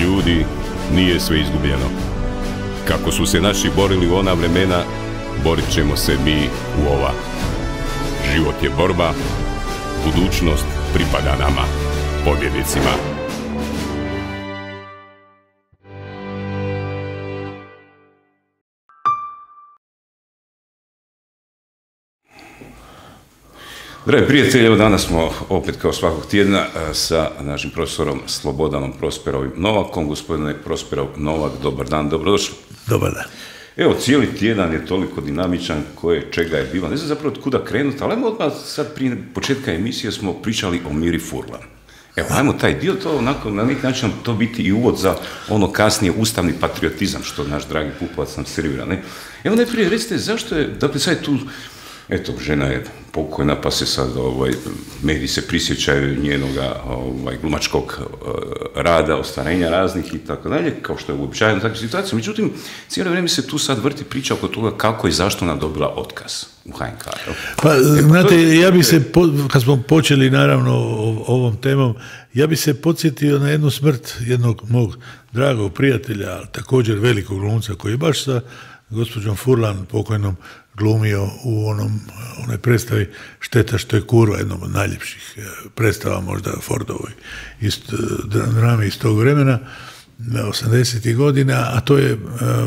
Ljudi, nije sve izgubljeno. Kako su se naši borili u ona vremena, borit ćemo se mi u ova. Život je borba, budućnost pripada nama, pobjednicima. Dragi prijatelji, evo danas smo opet kao svakog tjedna sa našim profesorom Slobodanom Prosperovim Novakom. Gospodine Prosperov Novak, dobar dan, dobrodošli. Dobar dan. Evo, cijeli tjedan je toliko dinamičan koje čega je bilo. Ne znam zapravo od kuda krenuti, ali odmah sad prije početka emisije smo pričali o Miri Furlan. Evo, ajmo taj dio, to onako, na neki način to biti i uvod za ono kasnije ustavni patriotizam, što naš dragi Pupovac nam servira, ne? Evo, najprije recite, zašto je, dakle, sad je tu eto, žena je pokojna, pa se sad, ovaj, mediji se prisjećaju njenoga ovaj, glumačkog uh, rada, ostvarenja raznih i tako dalje, kao što je uobičajeno takva situacija. Međutim, cijelo vrijeme se tu sad vrti priča oko toga kako i zašto ona dobila otkaz u HNK. Pa, znate, ja bi se, kad smo počeli naravno ovom temom, ja bi se podsjetio na jednu smrt jednog mog dragog prijatelja, također velikog glumca, koji je baš sa gospođom Furlan, pokojnom, glumio u onom, onoj predstavi Šteta što je kurva, jednom od najljepših e, predstava možda Fordovoj iz, drame iz tog vremena, 80. godina, a to je e,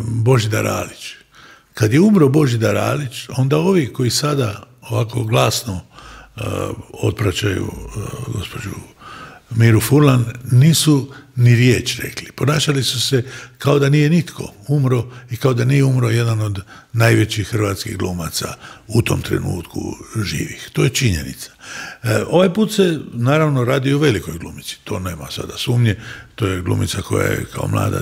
Božidar Alić. Kad je umro Božidar Alić, onda ovi koji sada ovako glasno e, otpraćaju gospođu Miru Furlan nisu ni riječ rekli. Ponašali su se kao da nije nitko umro i kao da nije umro jedan od najvećih hrvatskih glumaca u tom trenutku živih. To je činjenica. E, ovaj put se naravno radi o velikoj glumici, to nema sada sumnje, to je glumica koja je kao mlada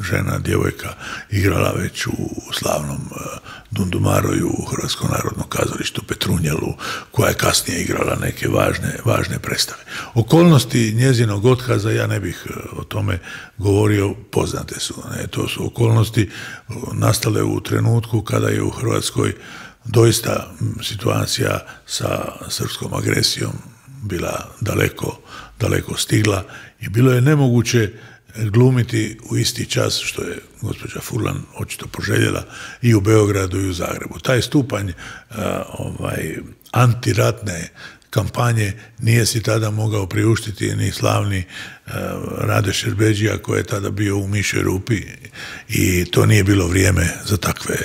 žena, djevojka igrala već u slavnom e, Dundumaroju u Hrvatskom narodnom kazalištu Petrunjelu, koja je kasnije igrala neke važne, važne predstave. Okolnosti njezinog otkaza, ja ne bih e, o tome govorio, poznate su. Ne? To su okolnosti nastale u trenutku kada je u Hrvatskoj doista situacija sa srpskom agresijom bila daleko, daleko stigla i bilo je nemoguće glumiti u isti čas, što je gospođa Furlan očito poželjela, i u Beogradu i u Zagrebu. Taj stupanj ovaj, antiratne kampanje nije si tada mogao priuštiti ni slavni Rade Šerbeđija koji je tada bio u Mišoj rupi i to nije bilo vrijeme za takve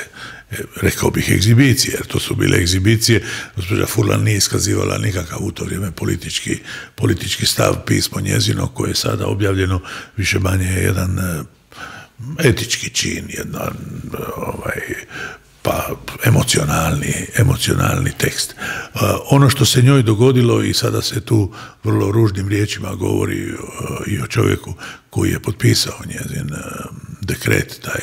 rekao bih egzibicije, jer to su bile egzibicije, gospođa Furlan nije iskazivala nikakav u to vrijeme politički, politički stav, pismo njezino koje je sada objavljeno više manje je jedan e, etički čin, jedan ovaj, pa emocionalni, emocionalni tekst. E, ono što se njoj dogodilo i sada se tu vrlo ružnim riječima govori e, i o čovjeku koji je potpisao njezin dekret taj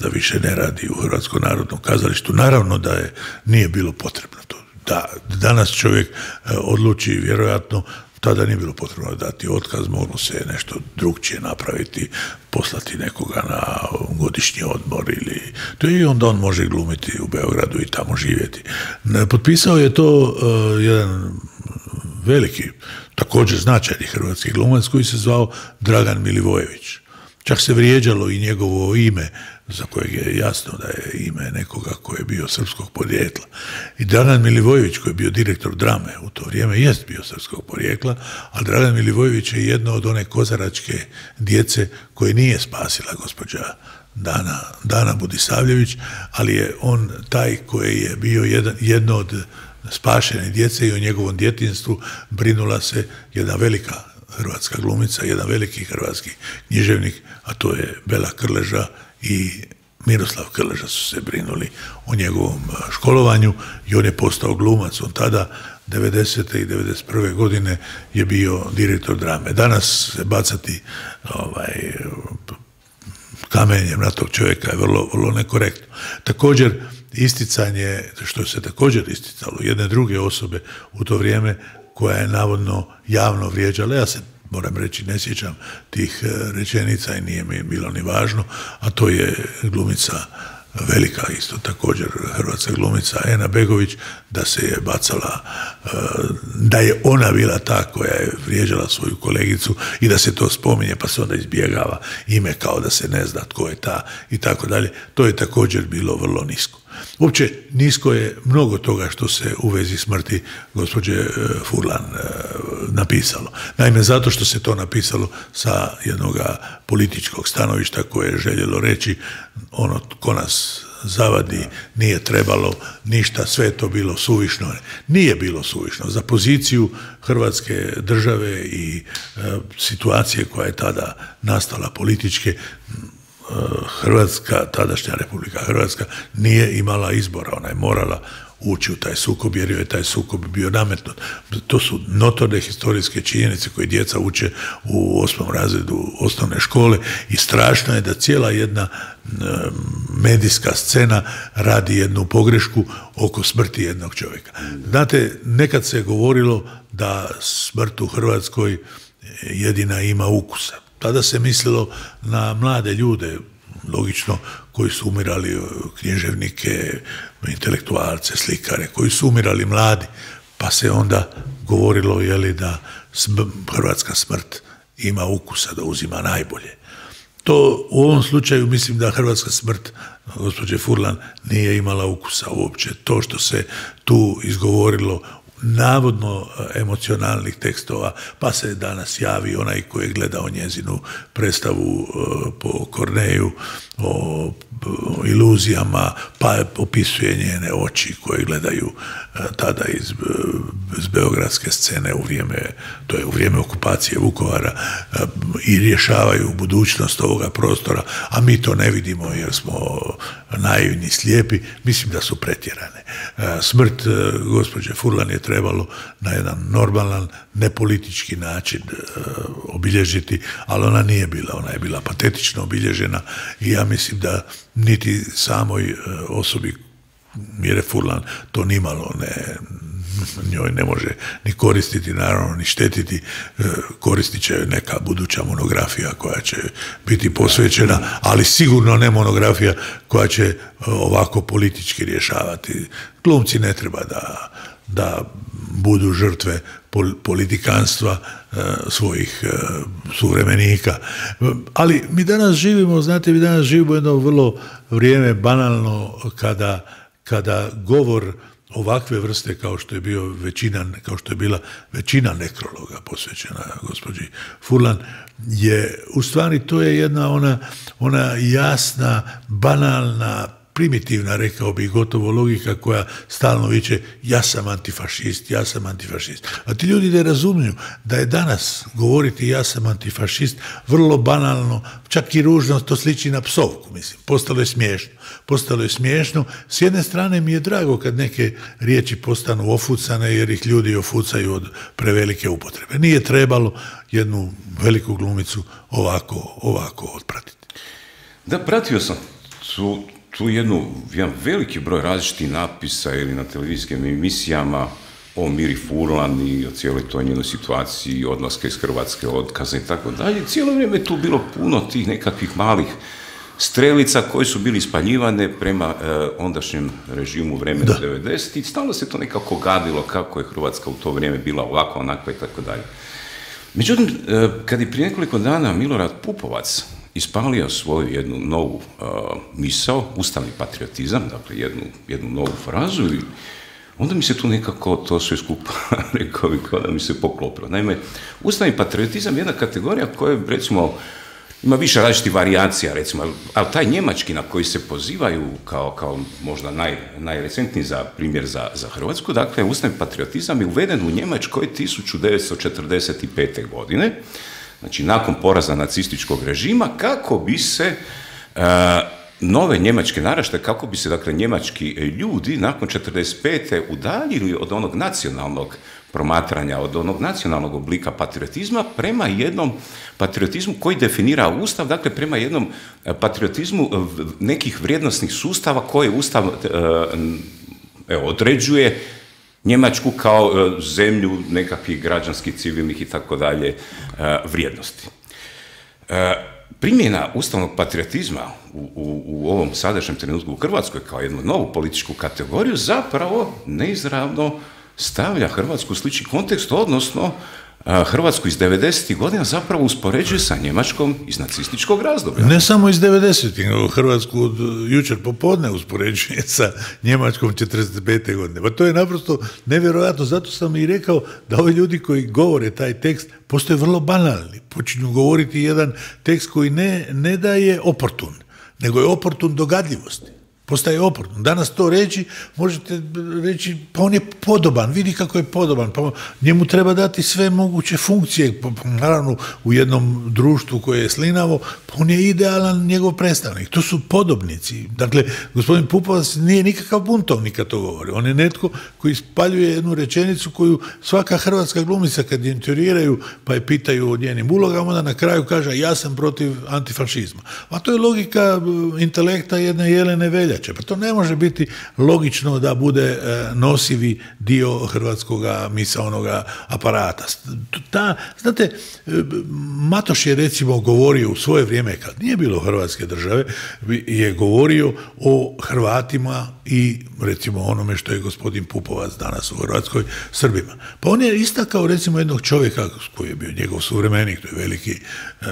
da više ne radi u Hrvatskom narodnom kazalištu. Naravno da je nije bilo potrebno to. Da danas čovjek odluči vjerojatno tada nije bilo potrebno dati otkaz, moglo se nešto drugčije napraviti, poslati nekoga na godišnji odmor ili to i onda on može glumiti u Beogradu i tamo živjeti. Potpisao je to jedan veliki, također značajni hrvatski glumac koji se zvao Dragan Milivojević. Čak se vrijeđalo i njegovo ime, za kojeg je jasno da je ime nekoga koji je bio srpskog podrijetla. I Dragan Milivojević, koji je bio direktor drame u to vrijeme, jest bio srpskog porijekla, a Dragan Milivojević je jedno od one kozaračke djece koje nije spasila gospođa Dana, Dana Budisavljević, ali je on taj koji je bio jedan, jedno od spašene djece i o njegovom djetinstvu brinula se jedna velika hrvatska glumica, jedan veliki hrvatski književnik, a to je Bela Krleža i Miroslav Krleža su se brinuli o njegovom školovanju i on je postao glumac. On tada 90. i 91. godine je bio direktor drame. Danas se bacati ovaj, kamenjem na tog čovjeka je vrlo, vrlo nekorektno. Također, isticanje, što se također isticalo, jedne druge osobe u to vrijeme koja je navodno javno vrijeđala. Ja se moram reći, ne sjećam tih e, rečenica i nije mi bilo ni važno, a to je glumica velika isto također hrvatska glumica Ena Begović, da se je bacala, e, da je ona bila ta koja je vrijeđala svoju kolegicu i da se to spominje pa se onda izbjegava ime kao da se ne zna tko je ta i tako dalje. To je također bilo vrlo nisko. Uopće nisko je mnogo toga što se u vezi smrti gospođe e, Furlan e, napisalo. Naime, zato što se to napisalo sa jednog političkog stanovišta koje je željelo reći ono ko nas zavadi, nije trebalo ništa, sve to bilo suvišno. Nije bilo suvišno. Za poziciju Hrvatske države i e, situacije koja je tada nastala političke, Hrvatska, tadašnja Republika Hrvatska, nije imala izbora, ona je morala ući u taj sukob jer je taj sukob bio nametnut. To su notorne historijske činjenice koje djeca uče u osmom razredu osnovne škole i strašno je da cijela jedna medijska scena radi jednu pogrešku oko smrti jednog čovjeka. Znate, nekad se govorilo da smrt u Hrvatskoj jedina ima ukusa. Tada se mislilo na mlade ljude, logično, koji su umirali e, književnike, intelektualce, slikare, koji su umirali mladi, pa se onda govorilo li da hrvatska smrt ima ukusa, da uzima najbolje. To u ovom slučaju mislim da hrvatska smrt gospođe Furlan nije imala ukusa uopće. To što se tu izgovorilo navodno e, emocionalnih tekstova, pa se danas javi onaj koji je gledao njezinu predstavu e, po Korneju o iluzijama, pa opisuje njene oči koje gledaju e, tada iz, iz beogradske scene u vrijeme, to je u vrijeme okupacije Vukovara i rješavaju budućnost ovoga prostora, a mi to ne vidimo jer smo naivni, slijepi, mislim da su pretjerane. Smrt gospođe Furlan je trebalo na jedan normalan, nepolitički način obilježiti, ali ona nije bila, ona je bila patetično obilježena i ja mislim da niti samoj e, osobi Mire Furlan to nimalo ne, njoj ne može ni koristiti, naravno ni štetiti, e, koristit će neka buduća monografija koja će biti posvećena, ali sigurno ne monografija koja će ovako politički rješavati. Glumci ne treba da da budu žrtve politikanstva e, svojih e, suvremenika. Ali mi danas živimo, znate, mi danas živimo jedno vrlo vrijeme banalno kada, kada govor ovakve vrste kao što je bio većina, kao što je bila većina nekrologa posvećena gospođi Furlan, je u stvari to je jedna ona, ona jasna, banalna primitivna, rekao bih, gotovo logika koja stalno viče ja sam antifašist, ja sam antifašist. A ti ljudi ne razumiju da je danas govoriti ja sam antifašist vrlo banalno, čak i ružno, to sliči na psovku, mislim. Postalo je smiješno. Postalo je smiješno. S jedne strane mi je drago kad neke riječi postanu ofucane jer ih ljudi ofucaju od prevelike upotrebe. Nije trebalo jednu veliku glumicu ovako, ovako otpratiti. Da, pratio sam su tu jednu, jedan veliki broj različitih napisa ili na televizijskim emisijama o Miri Furlan i o cijeloj toj njenoj situaciji, odlaske iz Hrvatske, otkaze i tako dalje. Cijelo vrijeme je tu bilo puno tih nekakvih malih strelica koje su bili spaljivane prema e, ondašnjem režimu vremena 90 i stalno se to nekako gadilo kako je Hrvatska u to vrijeme bila ovako, onakva i tako dalje. Međutim, e, kad je prije nekoliko dana Milorad Pupovac ispalio svoju jednu novu misao, ustavni patriotizam, dakle jednu, jednu novu frazu i onda mi se tu nekako to sve skupa rekao bi kao da mi se poklopilo. Naime, ustavni patriotizam je jedna kategorija koja recimo ima više različitih varijacija, recimo, ali taj njemački na koji se pozivaju kao, kao možda naj, najrecentniji za primjer za, za Hrvatsku, dakle, ustavni patriotizam je uveden u Njemačkoj 1945. godine, znači nakon poraza nacističkog režima, kako bi se e, nove njemačke narašte, kako bi se dakle njemački ljudi nakon 45. udaljili od onog nacionalnog promatranja, od onog nacionalnog oblika patriotizma prema jednom patriotizmu koji definira Ustav, dakle prema jednom e, patriotizmu nekih vrijednosnih sustava koje Ustav određuje Njemačku kao e, zemlju nekakvih građanskih, civilnih i tako dalje e, vrijednosti. E, primjena ustavnog patriotizma u, ovom sadašnjem trenutku u Hrvatskoj kao jednu novu političku kategoriju zapravo neizravno stavlja Hrvatsku u slični kontekst, odnosno Hrvatsku iz 90. godina zapravo uspoređuje sa Njemačkom iz nacističkog razdoblja. Ne samo iz 90. nego Hrvatsku od jučer popodne uspoređuje sa Njemačkom 45. godine. Pa to je naprosto nevjerojatno, zato sam i rekao da ovi ljudi koji govore taj tekst postoje vrlo banalni. Počinju govoriti jedan tekst koji ne, ne daje oportun, nego je oportun dogadljivosti postaje oportun. Danas to reći, možete reći, pa on je podoban, vidi kako je podoban, pa njemu treba dati sve moguće funkcije, pa, pa naravno u jednom društvu koje je slinavo, pa on je idealan njegov predstavnik. To su podobnici. Dakle, gospodin Pupovac nije nikakav buntovnik kad to govori. On je netko koji spaljuje jednu rečenicu koju svaka hrvatska glumica kad je intervjuiraju pa je pitaju o njenim ulogama, onda na kraju kaže ja sam protiv antifašizma. A to je logika intelekta jedne Jelene Velja veljače. Pa to ne može biti logično da bude e, nosivi dio hrvatskog misaonoga aparata. Ta, znate, e, Matoš je recimo govorio u svoje vrijeme, kad nije bilo Hrvatske države, je govorio o Hrvatima i recimo onome što je gospodin Pupovac danas u Hrvatskoj, Srbima. Pa on je istakao recimo jednog čovjeka koji je bio njegov suvremenik, to je veliki e,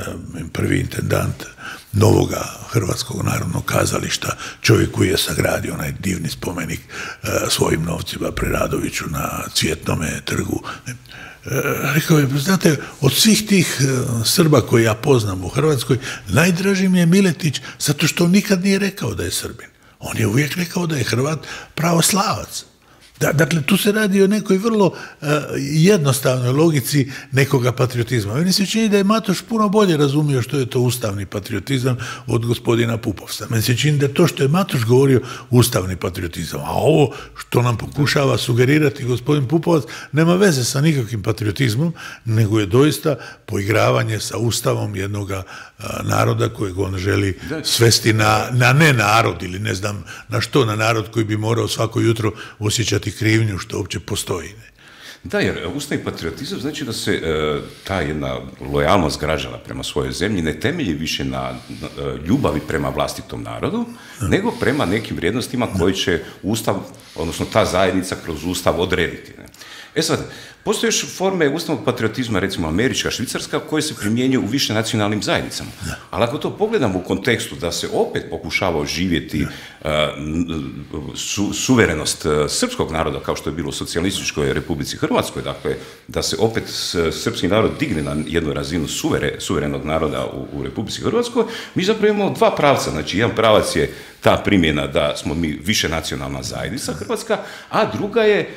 prvi intendant novoga Hrvatskog narodnog kazališta, čovjek koji je sagradio onaj divni spomenik e, svojim novcima Preradoviću na Cvjetnome trgu. E, rekao je, znate, od svih tih e, Srba koje ja poznam u Hrvatskoj, najdraži mi je Miletić, zato što nikad nije rekao da je Srbin. On je uvijek rekao da je Hrvat pravoslavac. Da, dakle, tu se radi o nekoj vrlo e, jednostavnoj logici nekoga patriotizma. Meni se čini da je Matoš puno bolje razumio što je to ustavni patriotizam od gospodina Pupovca. Meni se čini da to što je Matoš govorio ustavni patriotizam, a ovo što nam pokušava sugerirati gospodin Pupovac nema veze sa nikakvim patriotizmom, nego je doista poigravanje sa ustavom jednoga naroda kojeg on želi svesti na, na ne narod ili ne znam na što, na narod koji bi morao svako jutro osjećati krivnju što uopće postoji. Da, jer ustavni patriotizam znači da se e, ta jedna lojalnost građana prema svojoj zemlji ne temelji više na, e, ljubavi prema vlastitom narodu, nego prema nekim vrijednostima koji će ustav, odnosno ta zajednica kroz ustav odrediti. Ne? E sad, Postoje još forme ustavnog patriotizma, recimo američka, švicarska, koje se primjenjuju u više nacionalnim zajednicama. Ali ako to pogledamo u kontekstu da se opet pokušava oživjeti uh, suverenost uh, srpskog naroda, kao što je bilo u socijalističkoj Republici Hrvatskoj, dakle, da se opet srpski narod digne na jednu razinu suvere, suverenog naroda u, u Republici Hrvatskoj, mi zapravo imamo dva pravca. Znači, jedan pravac je ta primjena da smo mi više nacionalna zajednica Hrvatska, a druga je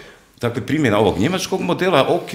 Dakle, primjena ovog njemačkog modela, ok,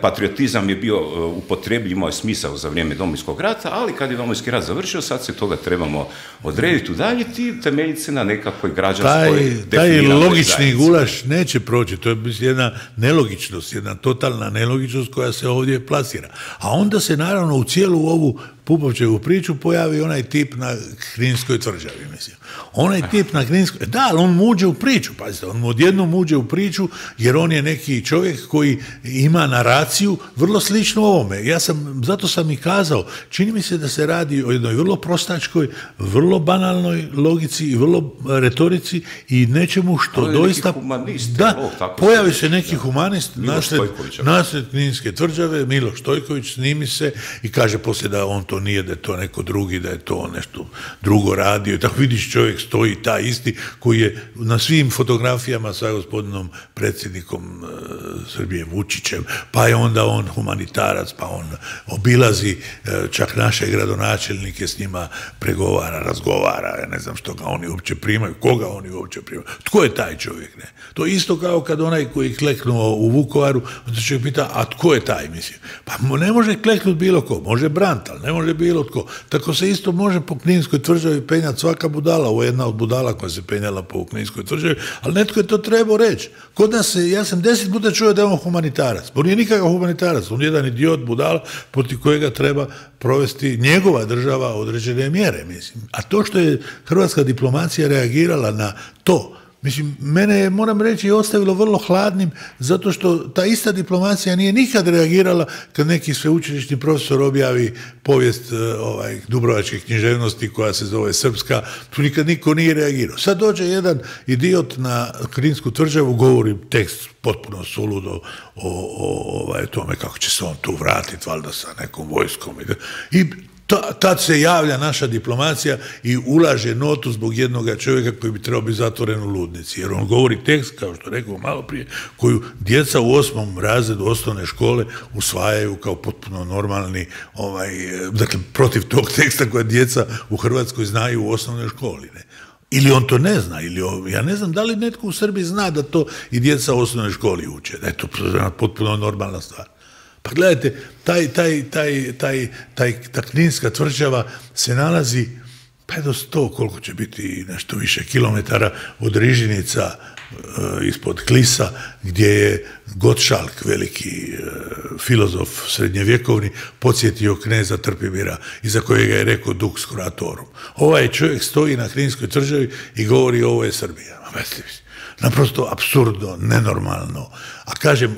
patriotizam je bio e, upotrebljiv, imao je smisao za vrijeme domovinskog rata, ali kad je domovinski rat završio, sad se toga trebamo odrediti, udaljiti, temeljiti se na nekakvoj građanskoj Taj, taj logični gulaš neće proći, to je jedna nelogičnost, jedna totalna nelogičnost koja se ovdje plasira. A onda se naravno u cijelu ovu Pupovčevu priču pojavi onaj tip na Kninskoj tvrđavi, mislim. Onaj tip na Kninskoj, da, ali on muđe u priču, pazite, on odjednom muđe u priču, jer on je neki čovjek koji ima naraciju vrlo sličnu ovome. Ja sam, zato sam i kazao, čini mi se da se radi o jednoj vrlo prostačkoj, vrlo banalnoj logici i vrlo retorici i nečemu što doista... da, pojavi se neki humanist, nasled, nasled Kninske tvrđave, Miloš Stojković, snimi se i kaže poslije da on to to nije da je to neko drugi, da je to nešto drugo radio. Tako vidiš čovjek stoji taj isti koji je na svim fotografijama sa gospodinom predsjednikom e, Srbije Vučićem, pa je onda on humanitarac, pa on obilazi e, čak naše gradonačelnike s njima pregovara, razgovara, ja ne znam što ga oni uopće primaju, koga oni uopće primaju. Tko je taj čovjek? Ne? To je isto kao kad onaj koji kleknuo u Vukovaru, onda čovjek pita, a tko je taj, mislim? Pa ne može kleknuti bilo ko, može Brant, ali ne može može bilo tko. Tako se isto može po Kninskoj tvrđavi penjati svaka budala. Ovo je jedna od budala koja se penjala po Kninskoj tvrđavi, ali netko je to trebao reći. Kod nas se, ja sam deset puta čuo da je on humanitarac. On nije nikakav humanitarac, on je jedan idiot budala protiv kojega treba provesti njegova država određene mjere, mislim. A to što je hrvatska diplomacija reagirala na to, Mislim, mene je, moram reći, ostavilo vrlo hladnim, zato što ta ista diplomacija nije nikad reagirala kad neki sveučilišni profesor objavi povijest e, ovaj, Dubrovačke književnosti koja se zove Srpska, tu nikad niko nije reagirao. Sad dođe jedan idiot na Krinsku tvrđavu, govori tekst potpuno suludo o, o ovaj, tome kako će se on tu vratiti, valjda sa nekom vojskom. I tad se javlja naša diplomacija i ulaže notu zbog jednoga čovjeka koji bi trebao biti zatvoren u ludnici. Jer on govori tekst, kao što rekao malo prije, koju djeca u osmom razredu osnovne škole usvajaju kao potpuno normalni, ovaj, dakle, protiv tog teksta koje djeca u Hrvatskoj znaju u osnovnoj školi. Ne? Ili on to ne zna, ili ja ne znam da li netko u Srbiji zna da to i djeca u osnovnoj školi uče, da je to potpuno normalna stvar. Pa gledajte, taj, taj, taj, taj, taj, ta kninska tvrđava se nalazi pa do sto, koliko će biti nešto više kilometara od Rižinica e, ispod Klisa, gdje je Gottschalk, veliki e, filozof srednjevjekovni, podsjetio kneza Trpimira, iza kojega je rekao Dux Croatorum. Ovaj čovjek stoji na Kninskoj tvrđavi i govori ovo je Srbija. Naprosto absurdno, nenormalno. A kažem,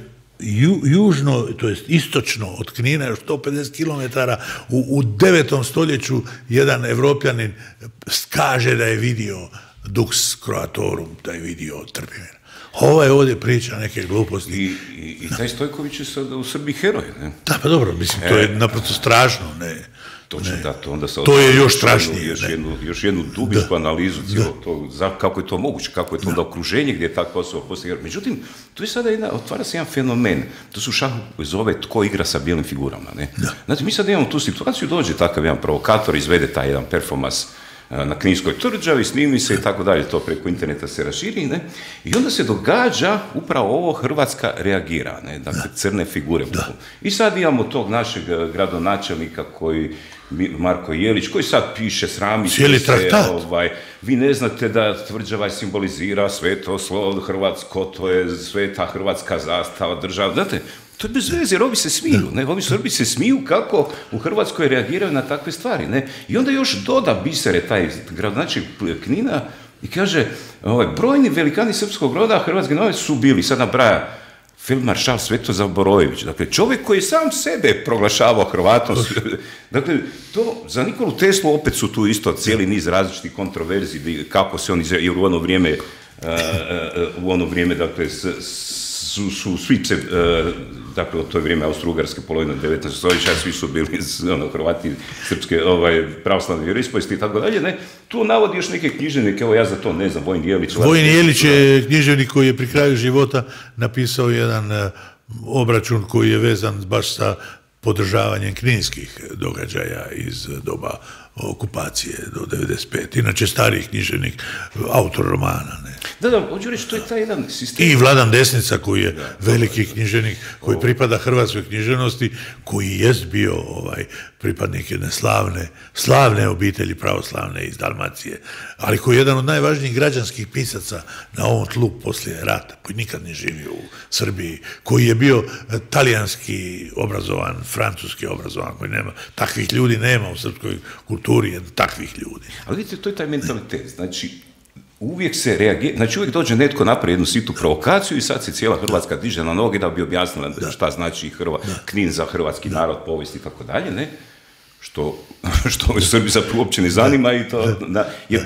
južno, to jest istočno od Knina, još 150 km, u, u devetom stoljeću jedan evropljanin kaže da je vidio Dux Croatorum, da je vidio Trpimir. Ovo je ovdje priča neke gluposti. I, i, i taj Stojković je sad u Srbiji heroj, ne? Da, pa dobro, mislim, to je e. naprosto strašno, ne. Točno, da, to onda se... To je još strašnije. Još, jednu, još jednu dubinsku analizu cijelo to, za, kako je to moguće, kako je to onda okruženje gdje je takva osoba postoji. Međutim, tu je sada jedna, otvara se jedan fenomen, to su šah zove tko igra sa bijelim figurama, ne? Znači, mi sad imamo tu situaciju, dođe takav jedan provokator, izvede taj jedan performans na Kninskoj tvrđavi, snimi se i tako dalje, to preko interneta se raširi, ne? I onda se događa upravo ovo Hrvatska reagira, ne? Dakle, crne figure. I sad imamo tog našeg gradonačelnika koji Marko Jelić, koji sad piše, srami se, ovaj, vi ne znate da tvrđava simbolizira sveto slovo Hrvatsko, to je sveta hrvatska zastava, država, znate, to je bez veze, jer ovi se smiju, ne, ovi Srbi se smiju kako u Hrvatskoj reagiraju na takve stvari, ne, i onda još doda bisere taj gradonačelnik Knina i kaže, ovaj, brojni velikani srpskog roda Hrvatske nove su bili, sad nabraja, feldmaršal Svetozar Borojević, dakle čovjek koji sam sebe proglašavao Hrvatom, dakle to za Nikolu Teslu opet su tu isto cijeli niz različitih kontroverzi, kako se on jer u ono vrijeme, u ono vrijeme dakle su, su svi se, dakle, u to vrijeme Austro-Ugarske polovine 19. stoljeća, svi su bili ono, Hrvati, srpske, ovaj, pravoslavne vjeroispovesti i tako dalje, ne. Tu navodi još neke književnike, evo ja za to ne znam, Vojin Jelić. Vojin Jelić je književnik koji je pri kraju života napisao jedan eh, obračun koji je vezan baš sa podržavanjem kninskih događaja iz doba okupacije do 95. Inače starih književnik, autor romana. Ne. Da, da, hoću reći, to je taj jedan sistem. I Vladan Desnica koji je veliki književnik, koji pripada hrvatskoj književnosti, koji jest bio ovaj pripadnik jedne slavne, slavne obitelji pravoslavne iz Dalmacije, ali koji je jedan od najvažnijih građanskih pisaca na ovom tlu poslije rata, koji nikad ne živio u Srbiji, koji je bio talijanski obrazovan, francuski obrazovan, koji nema, takvih ljudi nema u srpskoj kulturi, takvih ljudi. Ali vidite, to je taj mentalitet, znači uvijek se reagira, znači uvijek dođe netko napravi jednu situ provokaciju i sad se cijela Hrvatska diže na noge da bi objasnila šta znači Hrva, Knin za hrvatski narod, povijest i tako dalje, ne? Što, što u Srbiji zapravo uopće ne zanima i to, da, jer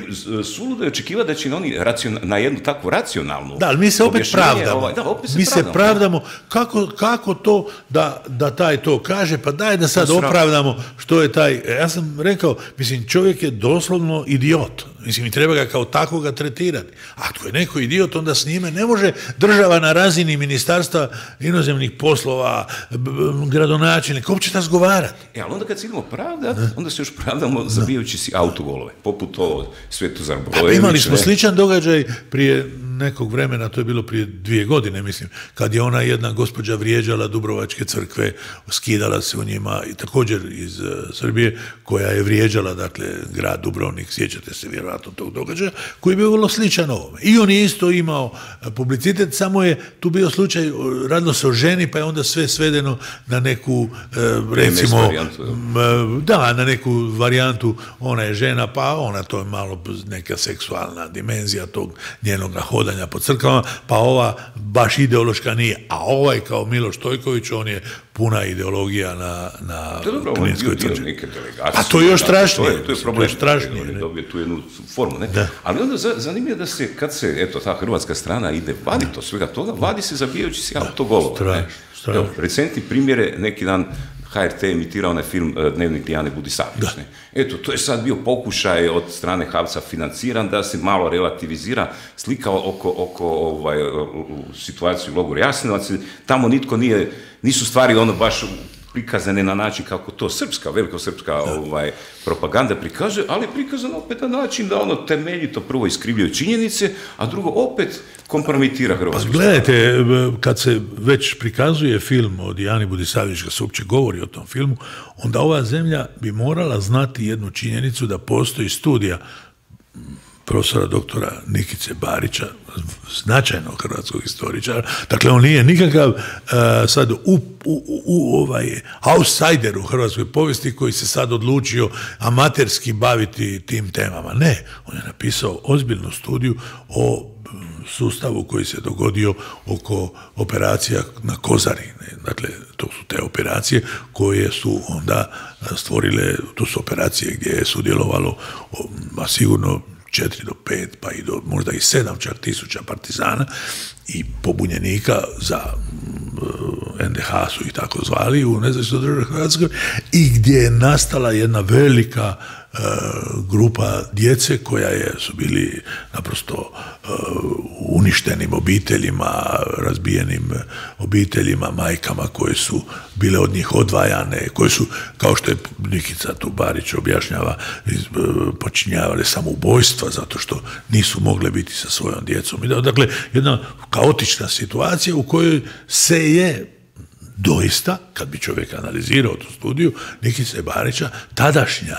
suludo je očekivati da će oni na jednu takvu racionalnu Da, ali mi se opet pravdamo. Ovaj, da, opet se mi pravdamo, se pravdamo kako, kako to da, da taj to kaže, pa daj da sad opravdamo što je taj, ja sam rekao, mislim, čovjek je doslovno idiot, mislim, i treba ga kao takvoga tretirati. Ako je neko idiot, onda s njime ne može država na razini ministarstva inozemnih poslova, gradonačelnika, uopće razgovarati. E, ali onda kad se idemo pravdat, onda se još pravdamo zabijajući si autogolove, poput ovo Svetozar. Imali smo sličan događaj prije nekog vremena, to je bilo prije dvije godine, mislim, kad je ona jedna gospođa vrijeđala Dubrovačke crkve, skidala se u njima i također iz uh, Srbije, koja je vrijeđala, dakle, grad Dubrovnik, sjećate se vjerojatno tog događaja, koji je bio vrlo sličan ovome. I on je isto imao e, publicitet, samo je tu bio slučaj, radilo se o ženi, pa je onda sve svedeno na neku, recimo, da, na neku varijantu, ona je žena, pa ona to je malo neka seksualna dimenzija tog njenoga hoda hodanja po crkvama, pa ova baš ideološka nije, a ovaj kao Miloš Stojković, on je puna ideologija na, na To je dobro. A to je još To strašnije. je, to je problem. To je strašnije, On je dobio tu jednu formu, ne? Da. Ali onda za- zanimljivo da se, kad se, eto, ta hrvatska strana ide vaditi od svega toga, vadi se zabijajući se autogolova. strašno. Evo, recentni primjere, neki dan HRT emitirao onaj film e, Dnevnik Dijane Budisavljević. ne? Eto, to je sad bio pokušaj od strane Havca financiran da se malo relativizira slika oko, oko ovaj, situaciju u logoru Jasenovac. Tamo nitko nije, nisu stvari ono baš prikazane na način kako to srpska, velikosrpska ovaj, propaganda prikazuje, ali prikazano opet na način da ono temeljito prvo iskrivljuje činjenice, a drugo opet kompromitira Pa Hrvatsku. gledajte, e, kad se već prikazuje film od Jani Budisavljević, kad se uopće govori o tom filmu, onda ova zemlja bi morala znati jednu činjenicu da postoji studija profesora doktora Nikice Barića, značajnog hrvatskog historičara. Dakle, on nije nikakav e, sad u, u, u- ovaj outsider u hrvatskoj povijesti koji se sad odlučio amaterski baviti tim temama. Ne, on je napisao ozbiljnu studiju o sustavu koji se dogodio oko operacija na Kozari. Dakle, to su te operacije koje su onda stvorile, to su operacije gdje je sudjelovalo sigurno četiri do pet, pa i do možda i sedam čak tisuća partizana i pobunjenika za mm, NDH su ih tako zvali u nezavisnoj državi Hrvatskoj i gdje je nastala jedna velika grupa djece koja je, su bili naprosto e, uništenim obiteljima, razbijenim obiteljima, majkama koje su bile od njih odvajane, koje su, kao što je Nikica tu Barić objašnjava, iz- e, počinjavale samoubojstva zato što nisu mogle biti sa svojom djecom. Dakle, jedna kaotična situacija u kojoj se je doista, kad bi čovjek analizirao tu studiju, Nikice Barića, tadašnja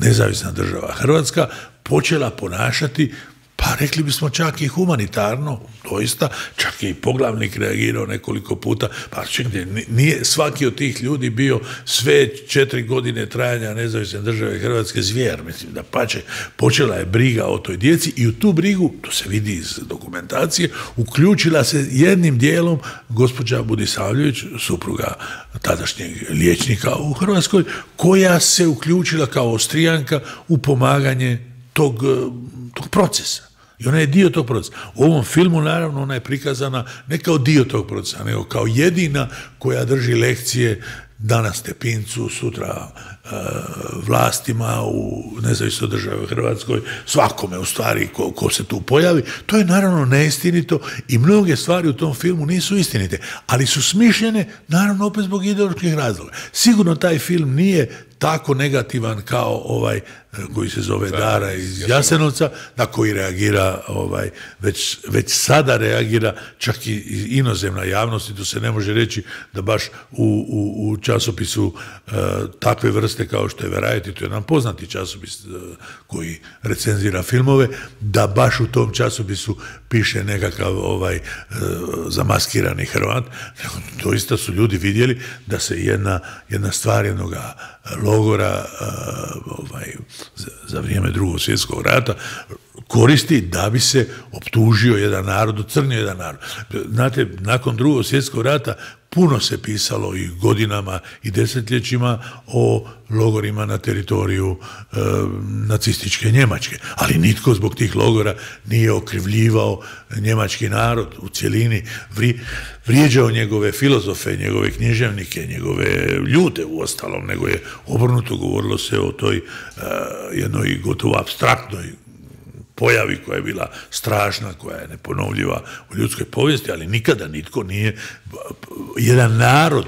nezavisna država Hrvatska počela ponašati pa rekli bismo čak i humanitarno, doista, čak je i poglavnik reagirao nekoliko puta, pa čekajte, ni- nije svaki od tih ljudi bio sve četiri godine trajanja nezavisne države Hrvatske zvijer, mislim da pače, počela je briga o toj djeci i u tu brigu, to se vidi iz dokumentacije, uključila se jednim dijelom gospođa Budisavljević, supruga tadašnjeg liječnika u Hrvatskoj, koja se uključila kao Austrijanka u pomaganje tog, tog procesa. I ona je dio tog procesa. U ovom filmu, naravno, ona je prikazana ne kao dio tog procesa, nego kao jedina koja drži lekcije danas Stepincu, sutra e, vlastima u nezavisnoj državi Hrvatskoj, svakome u stvari ko se tu pojavi. To je naravno neistinito i mnoge stvari u tom filmu nisu istinite, ali su smišljene naravno opet zbog ideoloških razloga. Sigurno taj film nije tako negativan kao ovaj e, koji se zove Dara iz Jasenovca, na koji reagira ovaj, već, već sada reagira čak i inozemna javnost i to se ne može reći da baš u, u, u časopisu e, takve vrste kao što je Variety, to je jedan poznati časopis e, koji recenzira filmove, da baš u tom časopisu piše nekakav ovaj e, zamaskirani Hrvat, doista su ljudi vidjeli da se jedna, jedna stvar jednoga logora ovaj, za vrijeme drugog svjetskog rata koristi da bi se optužio jedan narod, ocrnio jedan narod. Znate, nakon drugog svjetskog rata puno se pisalo i godinama i desetljećima o logorima na teritoriju e, nacističke Njemačke, ali nitko zbog tih logora nije okrivljivao njemački narod u cjelini, vri, vrijeđao njegove filozofe, njegove književnike, njegove ljude u ostalom, nego je obrnuto govorilo se o toj e, jednoj gotovo abstraktnoj pojavi koja je bila strašna, koja je neponovljiva u ljudskoj povijesti, ali nikada nitko nije jedan narod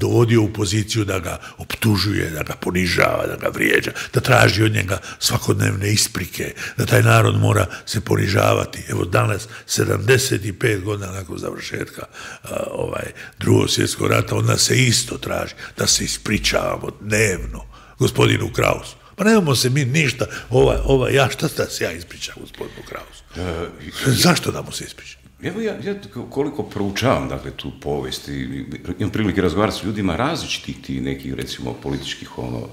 dovodio u poziciju da ga optužuje, da ga ponižava, da ga vrijeđa, da traži od njega svakodnevne isprike, da taj narod mora se ponižavati. Evo danas, 75 godina nakon završetka ovaj, drugog svjetskog rata, onda se isto traži da se ispričavamo dnevno gospodinu Krausu. Pa nemamo se mi ništa, ova, ova, ja, šta da se ja ispričam gospodinu Krausu? Zašto da mu se ispričam? Evo ja, ja koliko proučavam dakle, tu povijest i imam prilike razgovarati s ljudima različitih tih nekih recimo političkih ono,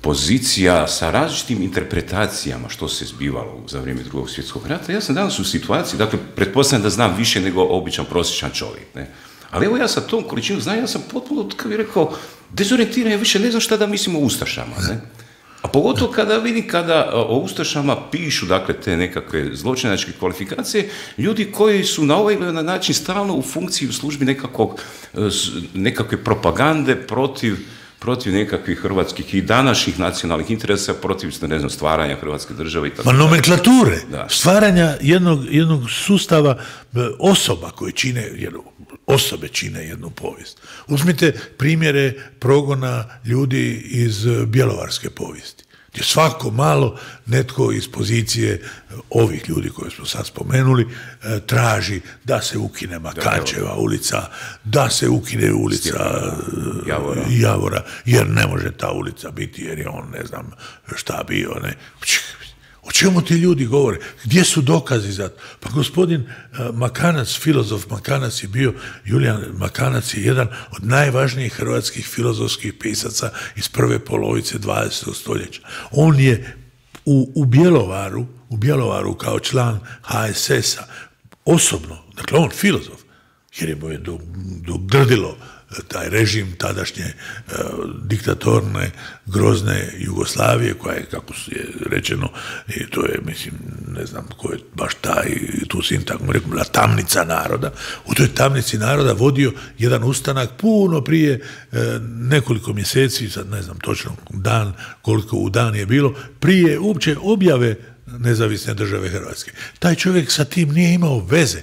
pozicija sa različitim interpretacijama što se zbivalo za vrijeme drugog svjetskog rata. Ja sam danas u situaciji, dakle, pretpostavljam da znam više nego običan prosječan čovjek. Ne? Ali evo ja sa tom količinom znanja, ja sam potpuno, kako bih rekao, dezorientiran, ja više ne znam šta da mislim o Ustašama. Ne? Pogotovo kada vidim kada o Ustašama pišu dakle te nekakve zločinačke kvalifikacije, ljudi koji su na ovaj ili na način stalno u funkciji u službi nekakvog, nekakve propagande protiv protiv nekakvih hrvatskih i današnjih nacionalnih interesa, protiv ne znam, stvaranja Hrvatske države i tako. Ma nomenklature, stvaranja jednog, jednog sustava e, osoba koje čine, osobe čine jednu povijest. Uzmite primjere progona ljudi iz Bjelovarske povijesti gdje svako malo netko iz pozicije ovih ljudi koje smo sad spomenuli e, traži da se ukine Makarčeva ulica, da se ukine ulica Javora. Javora, jer ne može ta ulica biti jer je on ne znam šta bio, ne. O čemu ti ljudi govore? Gdje su dokazi za to? Pa gospodin eh, Makanac, filozof Makanac je bio, Julijan Makanac je jedan od najvažnijih hrvatskih filozofskih pisaca iz prve polovice 20. stoljeća. On je u, u Bjelovaru, u Bjelovaru kao član HSS-a, osobno, dakle on filozof, jer je mu je dogrdilo taj režim tadašnje e, diktatorne, grozne Jugoslavije, koja je, kako je rečeno, i to je, mislim, ne znam ko je baš taj, tu sintagmu rekao, tamnica naroda. U toj tamnici naroda vodio jedan ustanak puno prije e, nekoliko mjeseci, sad ne znam točno dan, koliko u dan je bilo, prije uopće objave nezavisne države Hrvatske. Taj čovjek sa tim nije imao veze.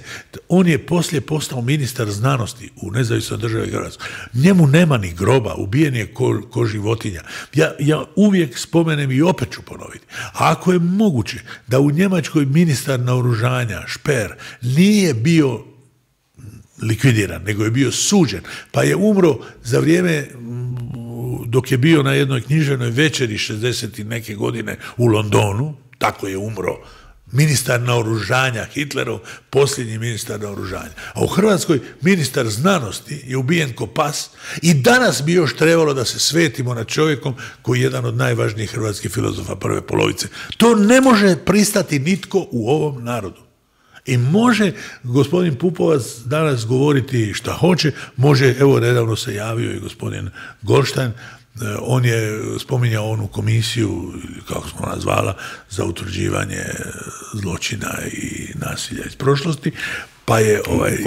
On je poslije postao ministar znanosti u nezavisnoj državi Hrvatske. Njemu nema ni groba, ubijen je ko, životinja. Ja, ja uvijek spomenem i opet ću ponoviti. A ako je moguće da u Njemačkoj ministar naoružanja, Šper, nije bio likvidiran, nego je bio suđen, pa je umro za vrijeme dok je bio na jednoj književnoj večeri 60. neke godine u Londonu, tako je umro ministar naoružanja, Hitlerov posljednji ministar naoružanja. A u Hrvatskoj ministar znanosti je ubijen ko pas i danas bi još trebalo da se svetimo nad čovjekom koji je jedan od najvažnijih hrvatskih filozofa prve polovice. To ne može pristati nitko u ovom narodu. I može gospodin Pupovac danas govoriti šta hoće, može, evo nedavno se javio i gospodin Gorštajn, on je spominjao onu komisiju, kako smo nazvala, za utvrđivanje zločina i nasilja iz prošlosti, pa je ovaj...